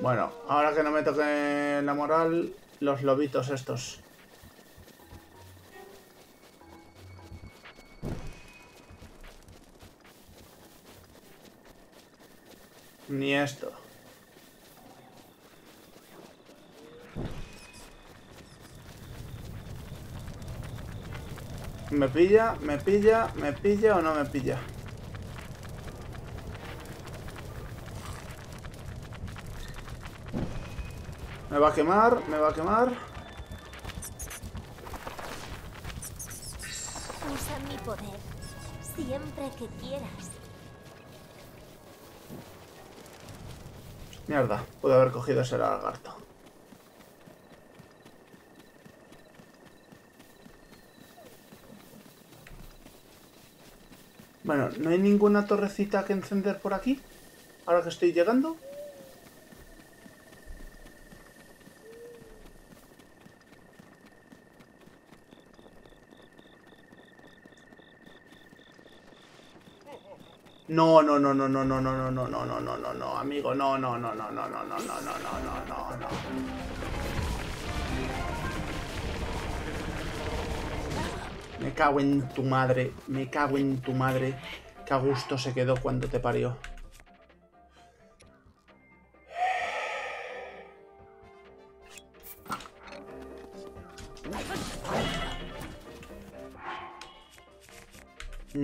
Speaker 1: Bueno, ahora que no me toque la moral, los lobitos estos. Ni esto. ¿Me pilla? ¿Me pilla? ¿Me pilla o no me pilla? Me va a quemar, me va a quemar.
Speaker 3: Usa mi poder. Siempre que quieras.
Speaker 1: Mierda, pude haber cogido ese lagarto. Bueno, ¿no hay ninguna torrecita que encender por aquí? Ahora que estoy llegando. No, no, no, no, no, no, no, no, no, no, no, no, no, no, amigo, no, no, no, no, no, no, no, no, no, no, no, no. Me cago en tu madre, me cago en tu madre. Qué a gusto se quedó cuando te parió.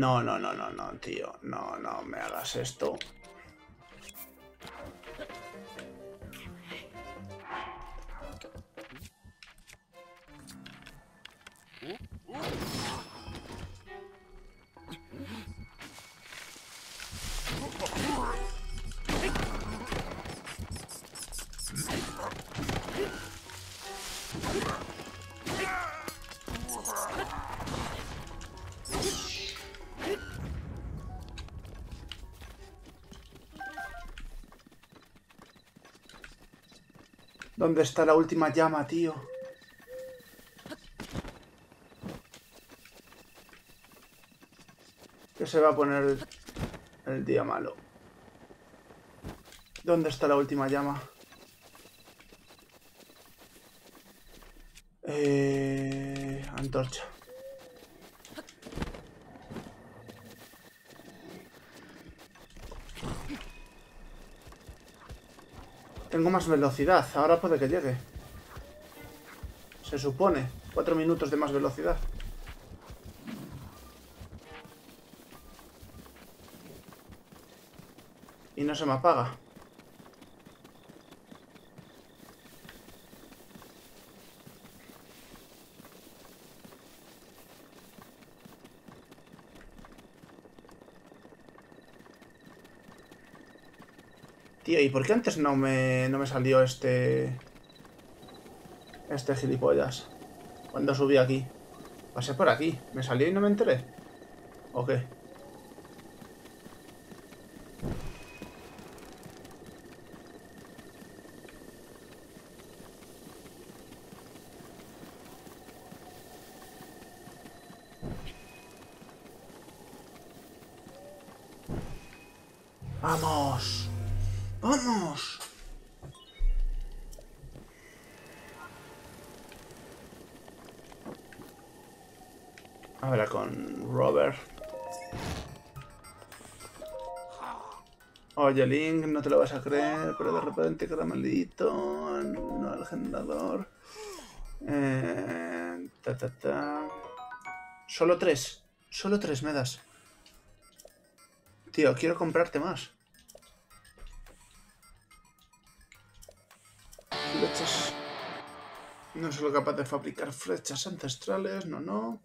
Speaker 1: No, no, no, no, no, tío. No, no me hagas esto. ¿Dónde está la última llama, tío? Que se va a poner el, día malo. ¿Dónde está la última llama? Eh, antorcha. Tengo más velocidad, ahora puede que llegue. Se supone. Cuatro minutos de más velocidad. Y no se me apaga. Tío, ¿y por qué antes no me, no me salió este... Este gilipollas? Cuando subí aquí. Pasé por aquí. ¿Me salió y no me enteré? ¿O qué? Oye, no te lo vas a creer, pero de repente caramelito, no el generador. Eh, ta, ta, ta. Solo tres, solo tres me das. Tío, quiero comprarte más. Flechas. No soy capaz de fabricar flechas ancestrales, no, no.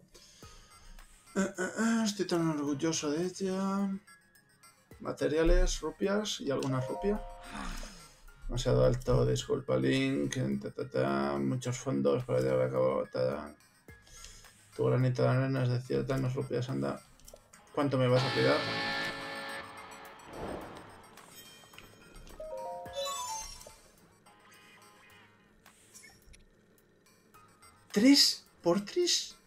Speaker 1: Eh, eh, estoy tan orgulloso de ella. Materiales, rupias y alguna rupia. Demasiado alto, disculpa Link. Muchos fondos para llevar a cabo. Tu granito de arena es de cierta, unas rupias, anda. ¿Cuánto me vas a pedir? ¿Tres por tres?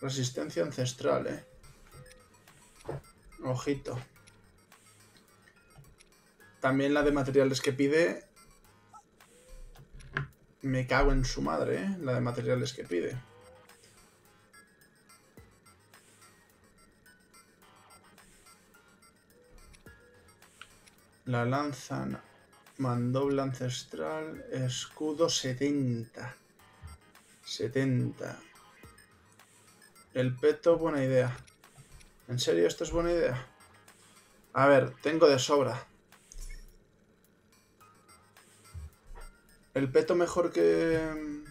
Speaker 1: Resistencia ancestral, eh. Ojito. También la de materiales que pide... Me cago en su madre, eh. La de materiales que pide. La lanza... Mandoble ancestral, escudo 70. 70. El peto, buena idea. ¿En serio esto es buena idea? A ver, tengo de sobra. El peto mejor que...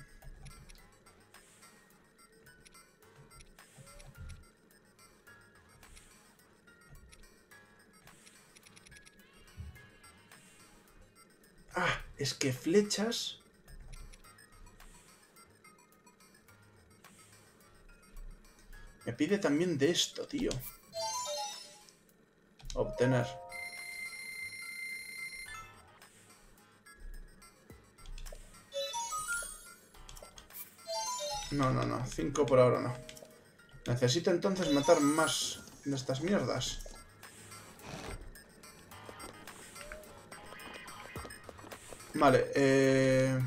Speaker 1: Ah, es que flechas... Me pide también de esto, tío. Obtener. No, no, no. Cinco por ahora no. Necesito entonces matar más de estas mierdas. Vale, eh...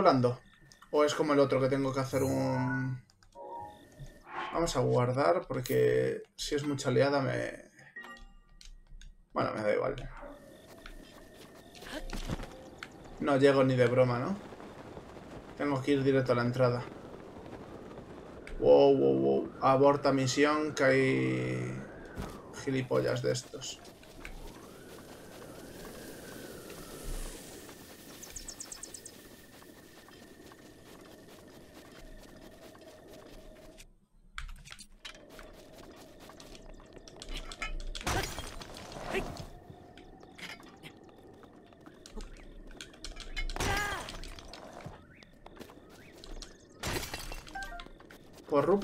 Speaker 1: volando? ¿O es como el otro que tengo que hacer un... Vamos a guardar porque si es mucha liada me... Bueno, me da igual. No llego ni de broma, ¿no? Tengo que ir directo a la entrada. Wow, wow, wow. Aborta misión que hay gilipollas de estos.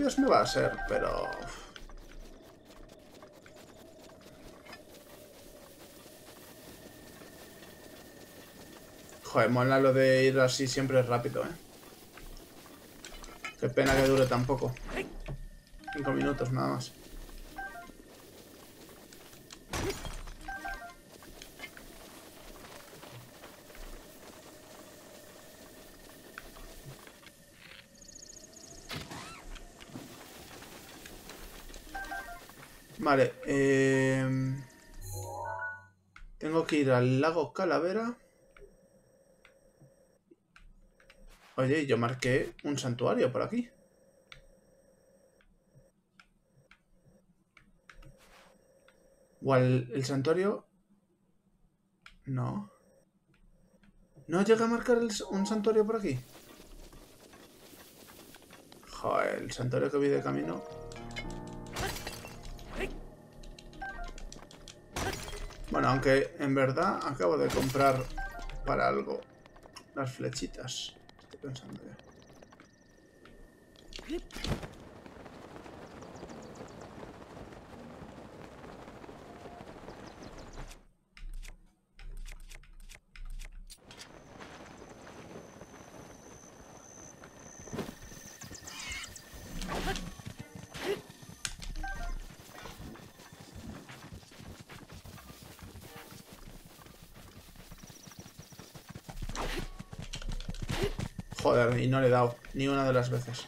Speaker 1: Rupios no va a ser, pero... Joder, mola lo de ir así siempre rápido, ¿eh? Qué pena que dure tan poco. Cinco minutos nada más. Vale, eh... Tengo que ir al lago Calavera. Oye, yo marqué un santuario por aquí. O el, el santuario... No. ¿No llega a marcar el- un santuario por aquí? Joder, el santuario que vi de camino... Bueno, aunque en verdad acabo de comprar para algo las flechitas. Estoy pensando ya. Y no le he dado ni una de las veces.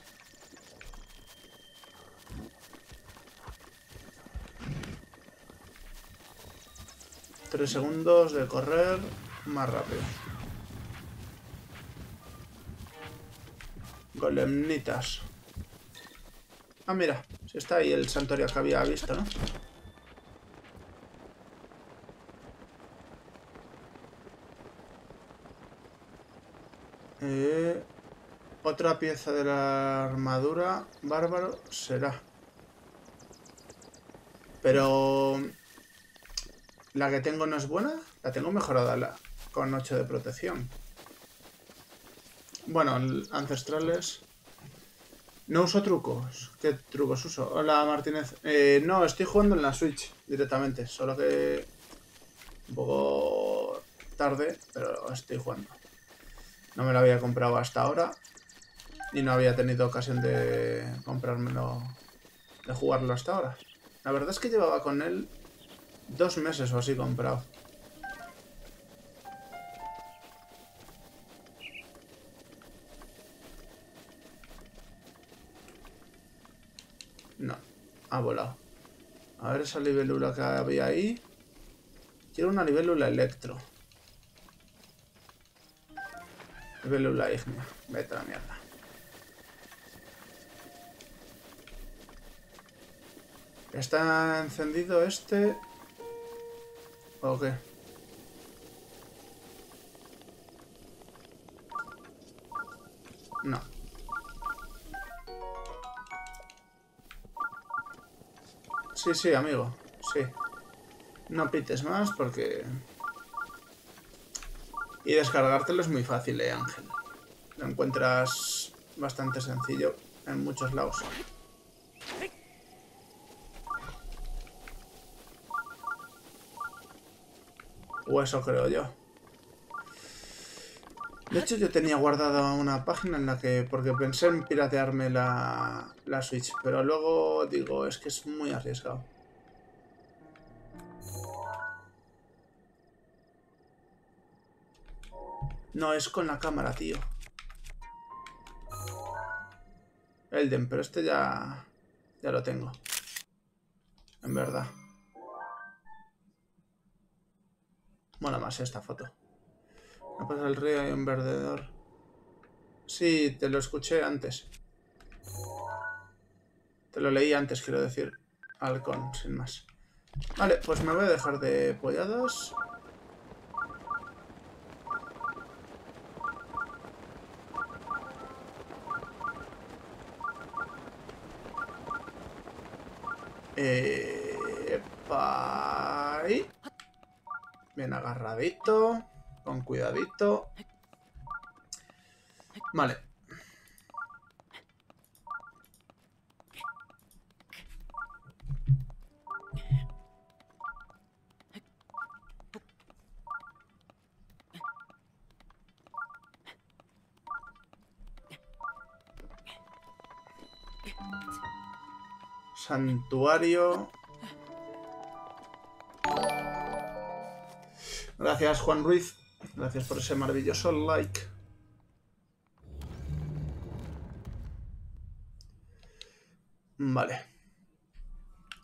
Speaker 1: Tres segundos de correr más rápido. Golemnitas. Ah, mira, si está ahí el santuario que había visto, ¿no? Eh, otra pieza de la armadura bárbaro será. Pero... La que tengo no es buena. La tengo mejorada la, con 8 de protección. Bueno, ancestrales. No uso trucos. ¿Qué trucos uso? Hola Martínez. Eh, no, estoy jugando en la Switch directamente. Solo que... Un poco tarde, pero estoy jugando. No me lo había comprado hasta ahora. Y no había tenido ocasión de comprármelo... De jugarlo hasta ahora. La verdad es que llevaba con él dos meses o así comprado. No, ha volado. A ver esa libélula que había ahí. Quiero una libélula electro. Libélula ignea. Vete a la mierda. ¿Está encendido este? ¿O qué? No. Sí, sí, amigo. Sí. No pites más porque... Y descargártelo es muy fácil, eh, Ángel. Lo encuentras bastante sencillo en muchos lados. O eso creo yo. De hecho, yo tenía guardada una página en la que... Porque pensé en piratearme la, la Switch. Pero luego digo, es que es muy arriesgado. No, es con la cámara, tío. Elden, pero este ya... Ya lo tengo. En verdad. Mola más esta foto. Me pasa el río y un verdedor. Sí, te lo escuché antes. Te lo leí antes, quiero decir. Halcón, sin más. Vale, pues me voy a dejar de pollados. Eh, Bien agarradito. Con cuidadito. Vale. Santuario. Gracias, Juan Ruiz. Gracias por ese maravilloso like. Vale.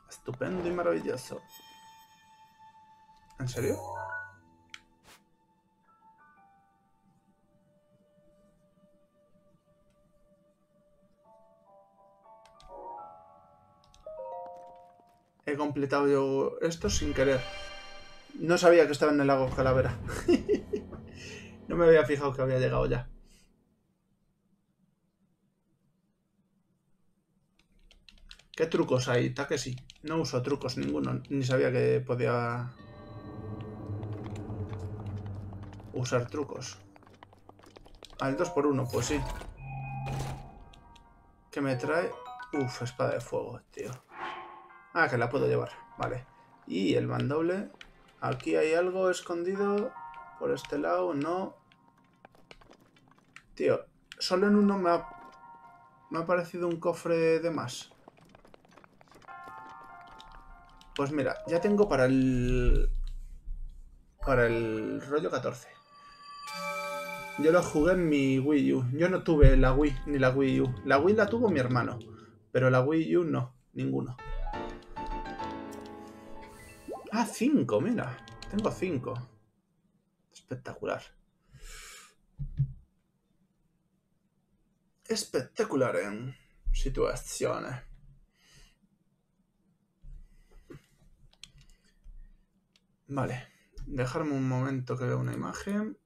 Speaker 1: Estupendo y maravilloso. ¿En serio? He completado yo esto sin querer. No sabía que estaba en el lago Calavera. no me había fijado que había llegado ya. ¿Qué trucos hay? Ta que sí. No uso trucos ninguno. Ni sabía que podía usar trucos. Al 2x1, pues sí. ¿Qué me trae? Uf, espada de fuego, tío. Ah, que la puedo llevar. Vale. Y el mandoble Aquí hay algo escondido. Por este lado, no. Tío, solo en uno me ha, me ha parecido un cofre de más. Pues mira, ya tengo para el... Para el rollo 14. Yo lo jugué en mi Wii U. Yo no tuve la Wii ni la Wii U. La Wii la tuvo mi hermano. Pero la Wii U no, ninguno. Ah, 5, mira. Tengo 5. Espectacular. Espectacular en situaciones. Vale. Dejarme un momento que vea una imagen.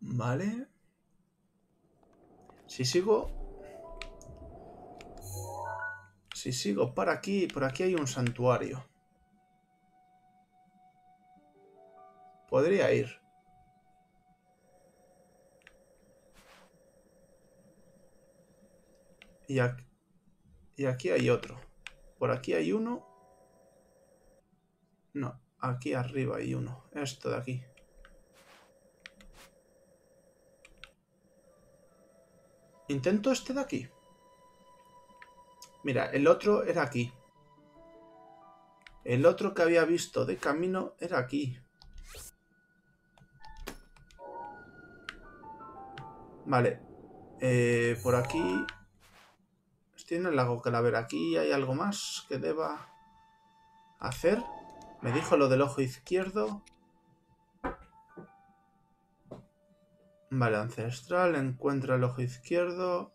Speaker 1: Vale. Si sigo si sigo por aquí, por aquí hay un santuario. Podría ir. Y aquí, y aquí hay otro. Por aquí hay uno. No, aquí arriba hay uno. Esto de aquí. Intento este de aquí. Mira, el otro era aquí. El otro que había visto de camino era aquí. Vale. Eh, por aquí... Estoy en el lago Calavera. Aquí hay algo más que deba hacer. Me dijo lo del ojo izquierdo. Vale, ancestral. Encuentra el ojo izquierdo.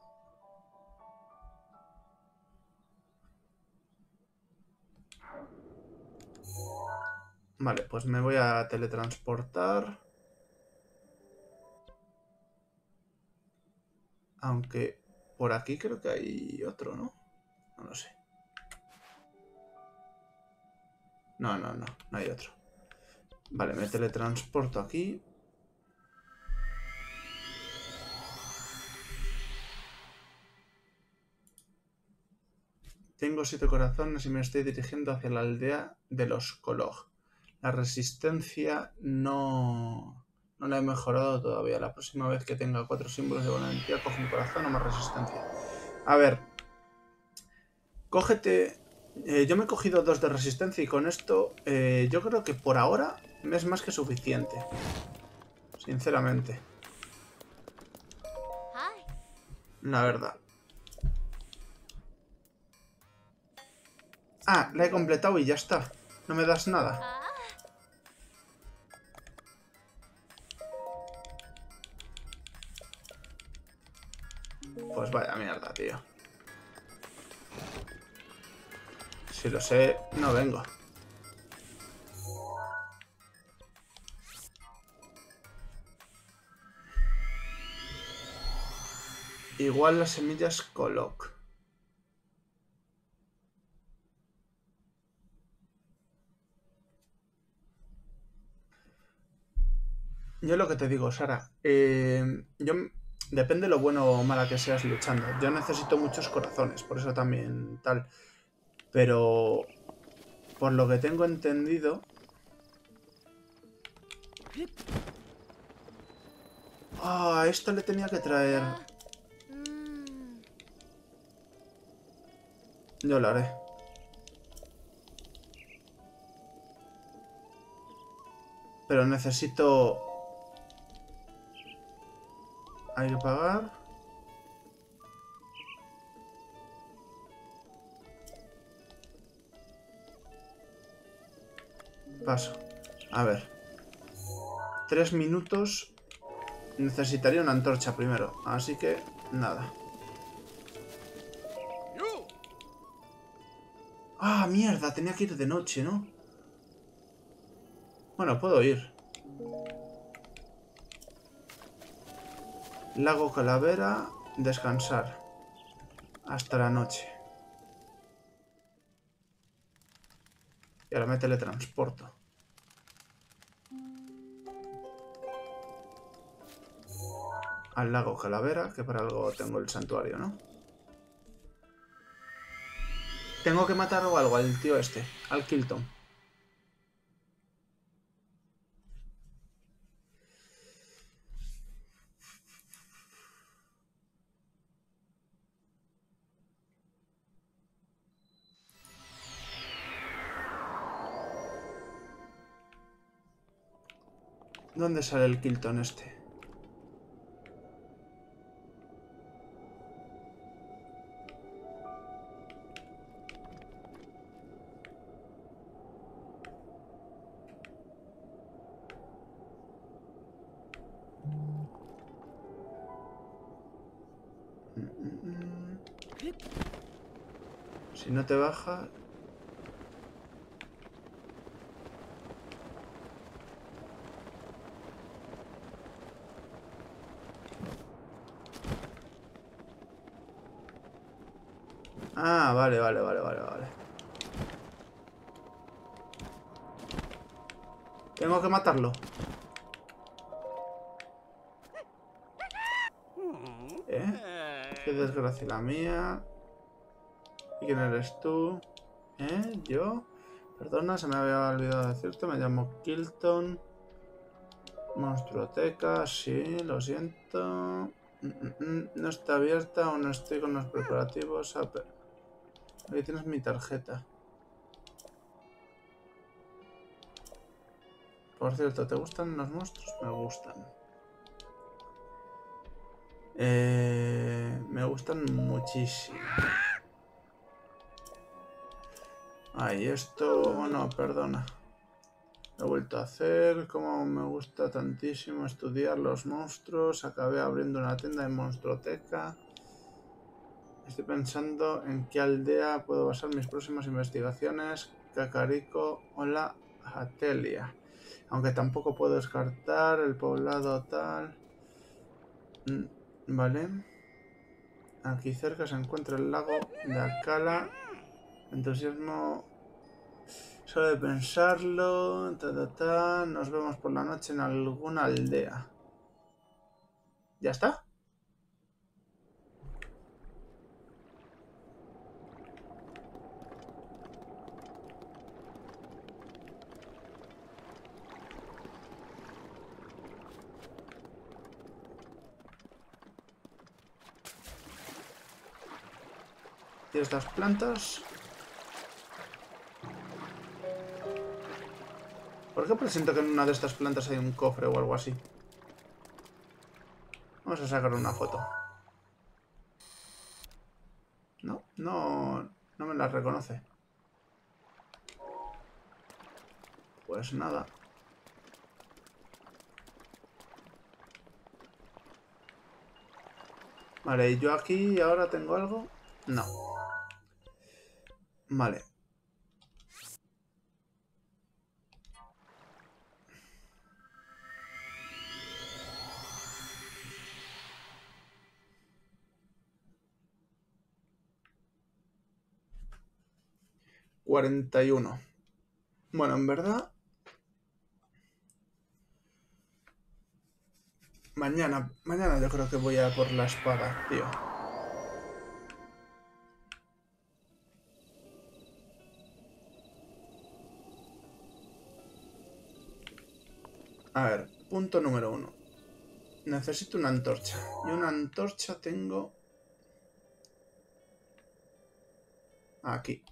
Speaker 1: Vale, pues me voy a teletransportar. Aunque por aquí creo que hay otro, ¿no? No lo sé. No, no, no, no hay otro. Vale, me teletransporto aquí. Tengo siete corazones y me estoy dirigiendo hacia la aldea de los Kolog. La resistencia no, no la he mejorado todavía. La próxima vez que tenga cuatro símbolos de valentía, coge un corazón o más resistencia. A ver. Cógete... eh, yo me he cogido dos de resistencia y con esto eh, yo creo que por ahora me es más que suficiente. Sinceramente. La verdad. Ah, la he completado y ya está. No me das nada. Pues vaya mierda, tío. Si lo sé, no vengo. Igual las semillas coloc. Yo lo que te digo, Sara, eh, yo depende lo bueno o mala que seas luchando. Yo necesito muchos corazones, por eso también tal. Pero por lo que tengo entendido, ah, esto le tenía que traer. Yo lo haré. Pero necesito... Hay que pagar. Paso. A ver. Tres minutos. Necesitaría una antorcha primero. Así que, nada. Ah, mierda, tenía que ir de noche, ¿no? Bueno, puedo ir. Lago Calavera, descansar. Hasta la noche. Y ahora me teletransporto. Al lago Calavera, que para algo tengo el santuario, ¿no? Tengo que matar o algo al tío este, al Kilton. ¿Dónde sale el Kilton este? Si no te baja... Ah, vale, vale, vale, vale, vale. Tengo que matarlo. ¿Eh? Qué desgracia la mía. ¿Y quién eres tú? ¿Eh? ¿Yo? Perdona, se me había olvidado decirte. Me llamo Kilton. Monstruoteca, sí, lo siento. Mm, mm, mm, No está abierta, aún no estoy con los preparativos. Ahí tienes mi tarjeta. Por cierto, ¿te gustan los monstruos? Me gustan. Eh, me gustan muchísimo. Ay, esto... Bueno, perdona. He vuelto a hacer. Como me gusta tantísimo estudiar los monstruos. Acabé abriendo una tienda de monstruoteca. Estoy pensando en qué aldea puedo basar mis próximas investigaciones. Cacarico o la Atelia. Aunque tampoco puedo descartar el poblado tal. Mm, Vale. Aquí cerca se encuentra el lago de Akala. Entusiasmo. Solo de pensarlo. Ta, ta, ta. Nos vemos por la noche en alguna aldea. ¿Ya está? Y estas plantas. ¿Por qué presiento que en una de estas plantas hay un cofre o algo así? Vamos a sacar una foto. No, no, no me la reconoce. Pues nada. Vale, ¿y yo aquí ahora tengo algo? No. Vale. Cuarenta y uno. Bueno, en verdad... Mañana, mañana yo creo que voy a por la espada, tío. A ver, punto número uno. Necesito una antorcha. Y una antorcha tengo... Aquí.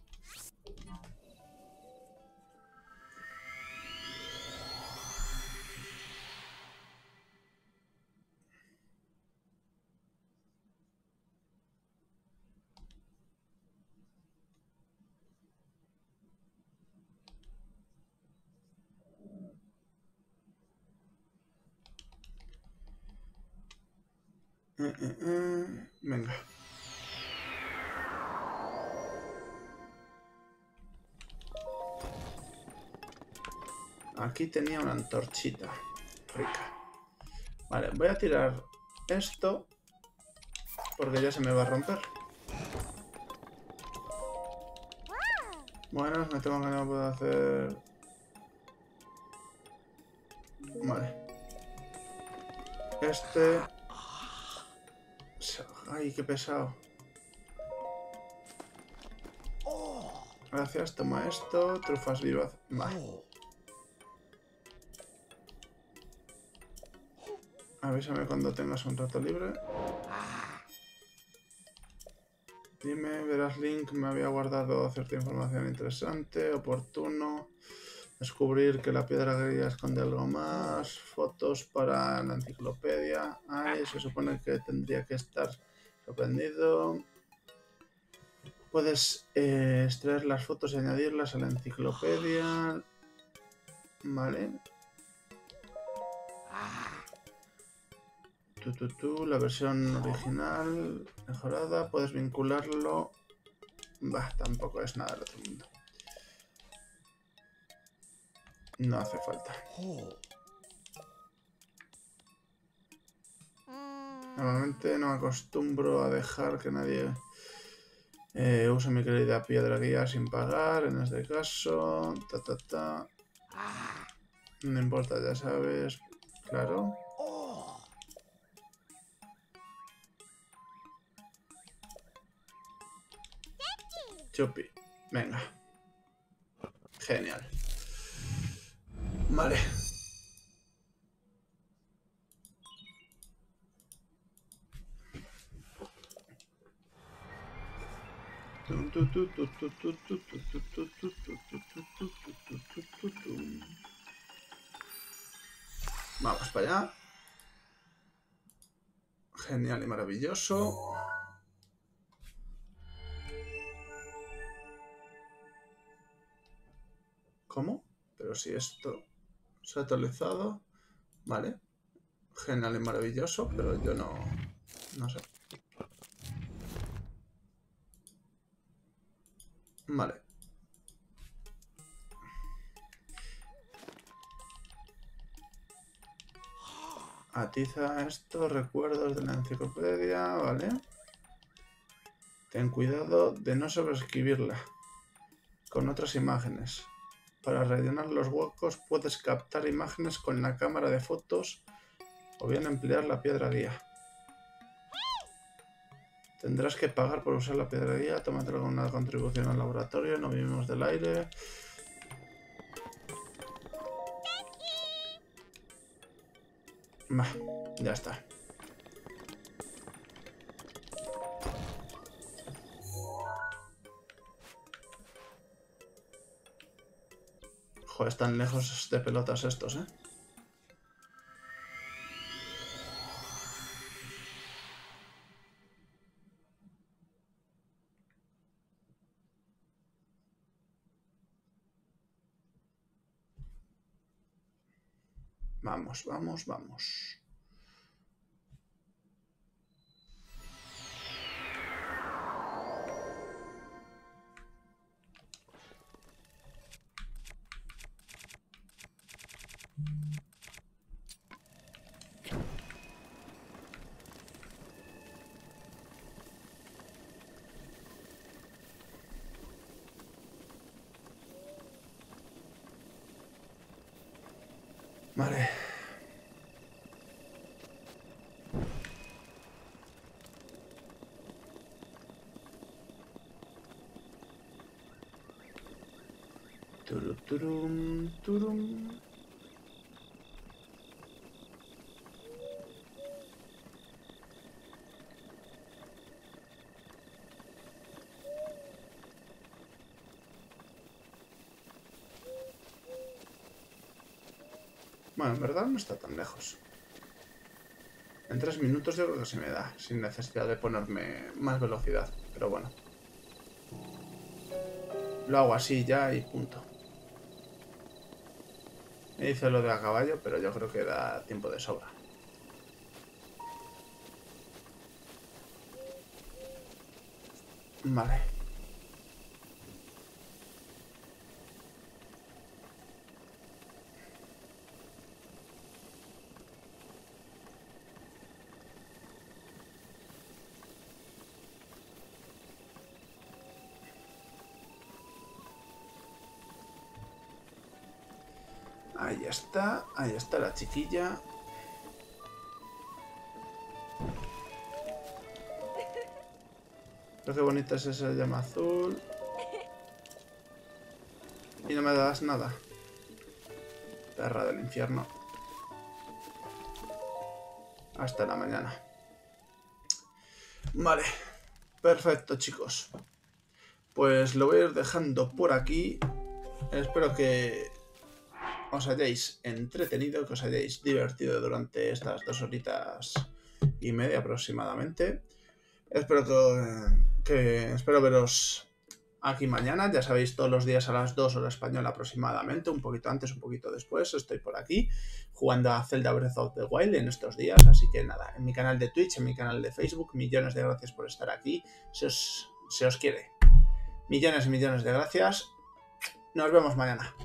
Speaker 1: Tenía una antorchita. Rica. Vale, voy a tirar esto. Porque ya se me va a romper. Bueno, me temo que no puedo hacer... Vale. Este... Ay, qué pesado. Gracias, toma esto. Trufas vivas. Va. Avísame cuando tengas un rato libre. Dime, verás Link, me había guardado cierta información interesante, oportuno. Descubrir que la piedra gris esconde algo más. Fotos para la enciclopedia. Ay, se supone que tendría que estar sorprendido. Puedes eh, extraer las fotos y añadirlas a la enciclopedia. Vale. Tu, tu, tu, la versión original mejorada. Puedes vincularlo. Bah, tampoco es nada del otro mundo. No hace falta. Normalmente no me acostumbro a dejar que nadie eh, use mi querida piedra guía sin pagar. En este caso, ta ta ta. No importa, ya sabes. Claro. Chupi. Venga. Genial. Vale. Vamos para allá. Genial y maravilloso. Pero si esto se ha actualizado. Vale. Genial y maravilloso, pero yo no... No sé. Vale. Atiza estos recuerdos de la enciclopedia, ¿vale? Ten cuidado de no sobreescribirla con otras imágenes. Para rellenar los huecos puedes captar imágenes con la cámara de fotos o bien emplear la piedra guía. Tendrás que pagar por usar la piedra guía, tómatelo con una contribución al laboratorio, no vivimos del aire. Bah, ya está. Joder, están lejos de pelotas estos, ¿eh? Vamos, vamos, vamos. Bueno, en verdad no está tan lejos. En tres minutos yo creo que se me da, sin necesidad de ponerme más velocidad. Pero bueno. Lo hago así ya y punto. Hice lo de a caballo, pero yo creo que da tiempo de sobra. Vale. Ahí está, ahí está la chiquilla. Pero qué bonita es esa llama azul. Y no me das nada. Perra del infierno. Hasta la mañana. Vale. Perfecto, chicos. Pues lo voy a ir dejando por aquí. Espero que os hayáis entretenido, que os hayáis divertido durante estas dos horitas y media aproximadamente. Espero que, espero veros aquí mañana. Ya sabéis, todos los días a las 2 horas española aproximadamente, un poquito antes, un poquito después. Estoy por aquí jugando a Zelda Breath of the Wild en estos días. Así que nada, en mi canal de Twitch, en mi canal de Facebook, millones de gracias por estar aquí. Se os, se os quiere. Millones y millones de gracias. Nos vemos mañana.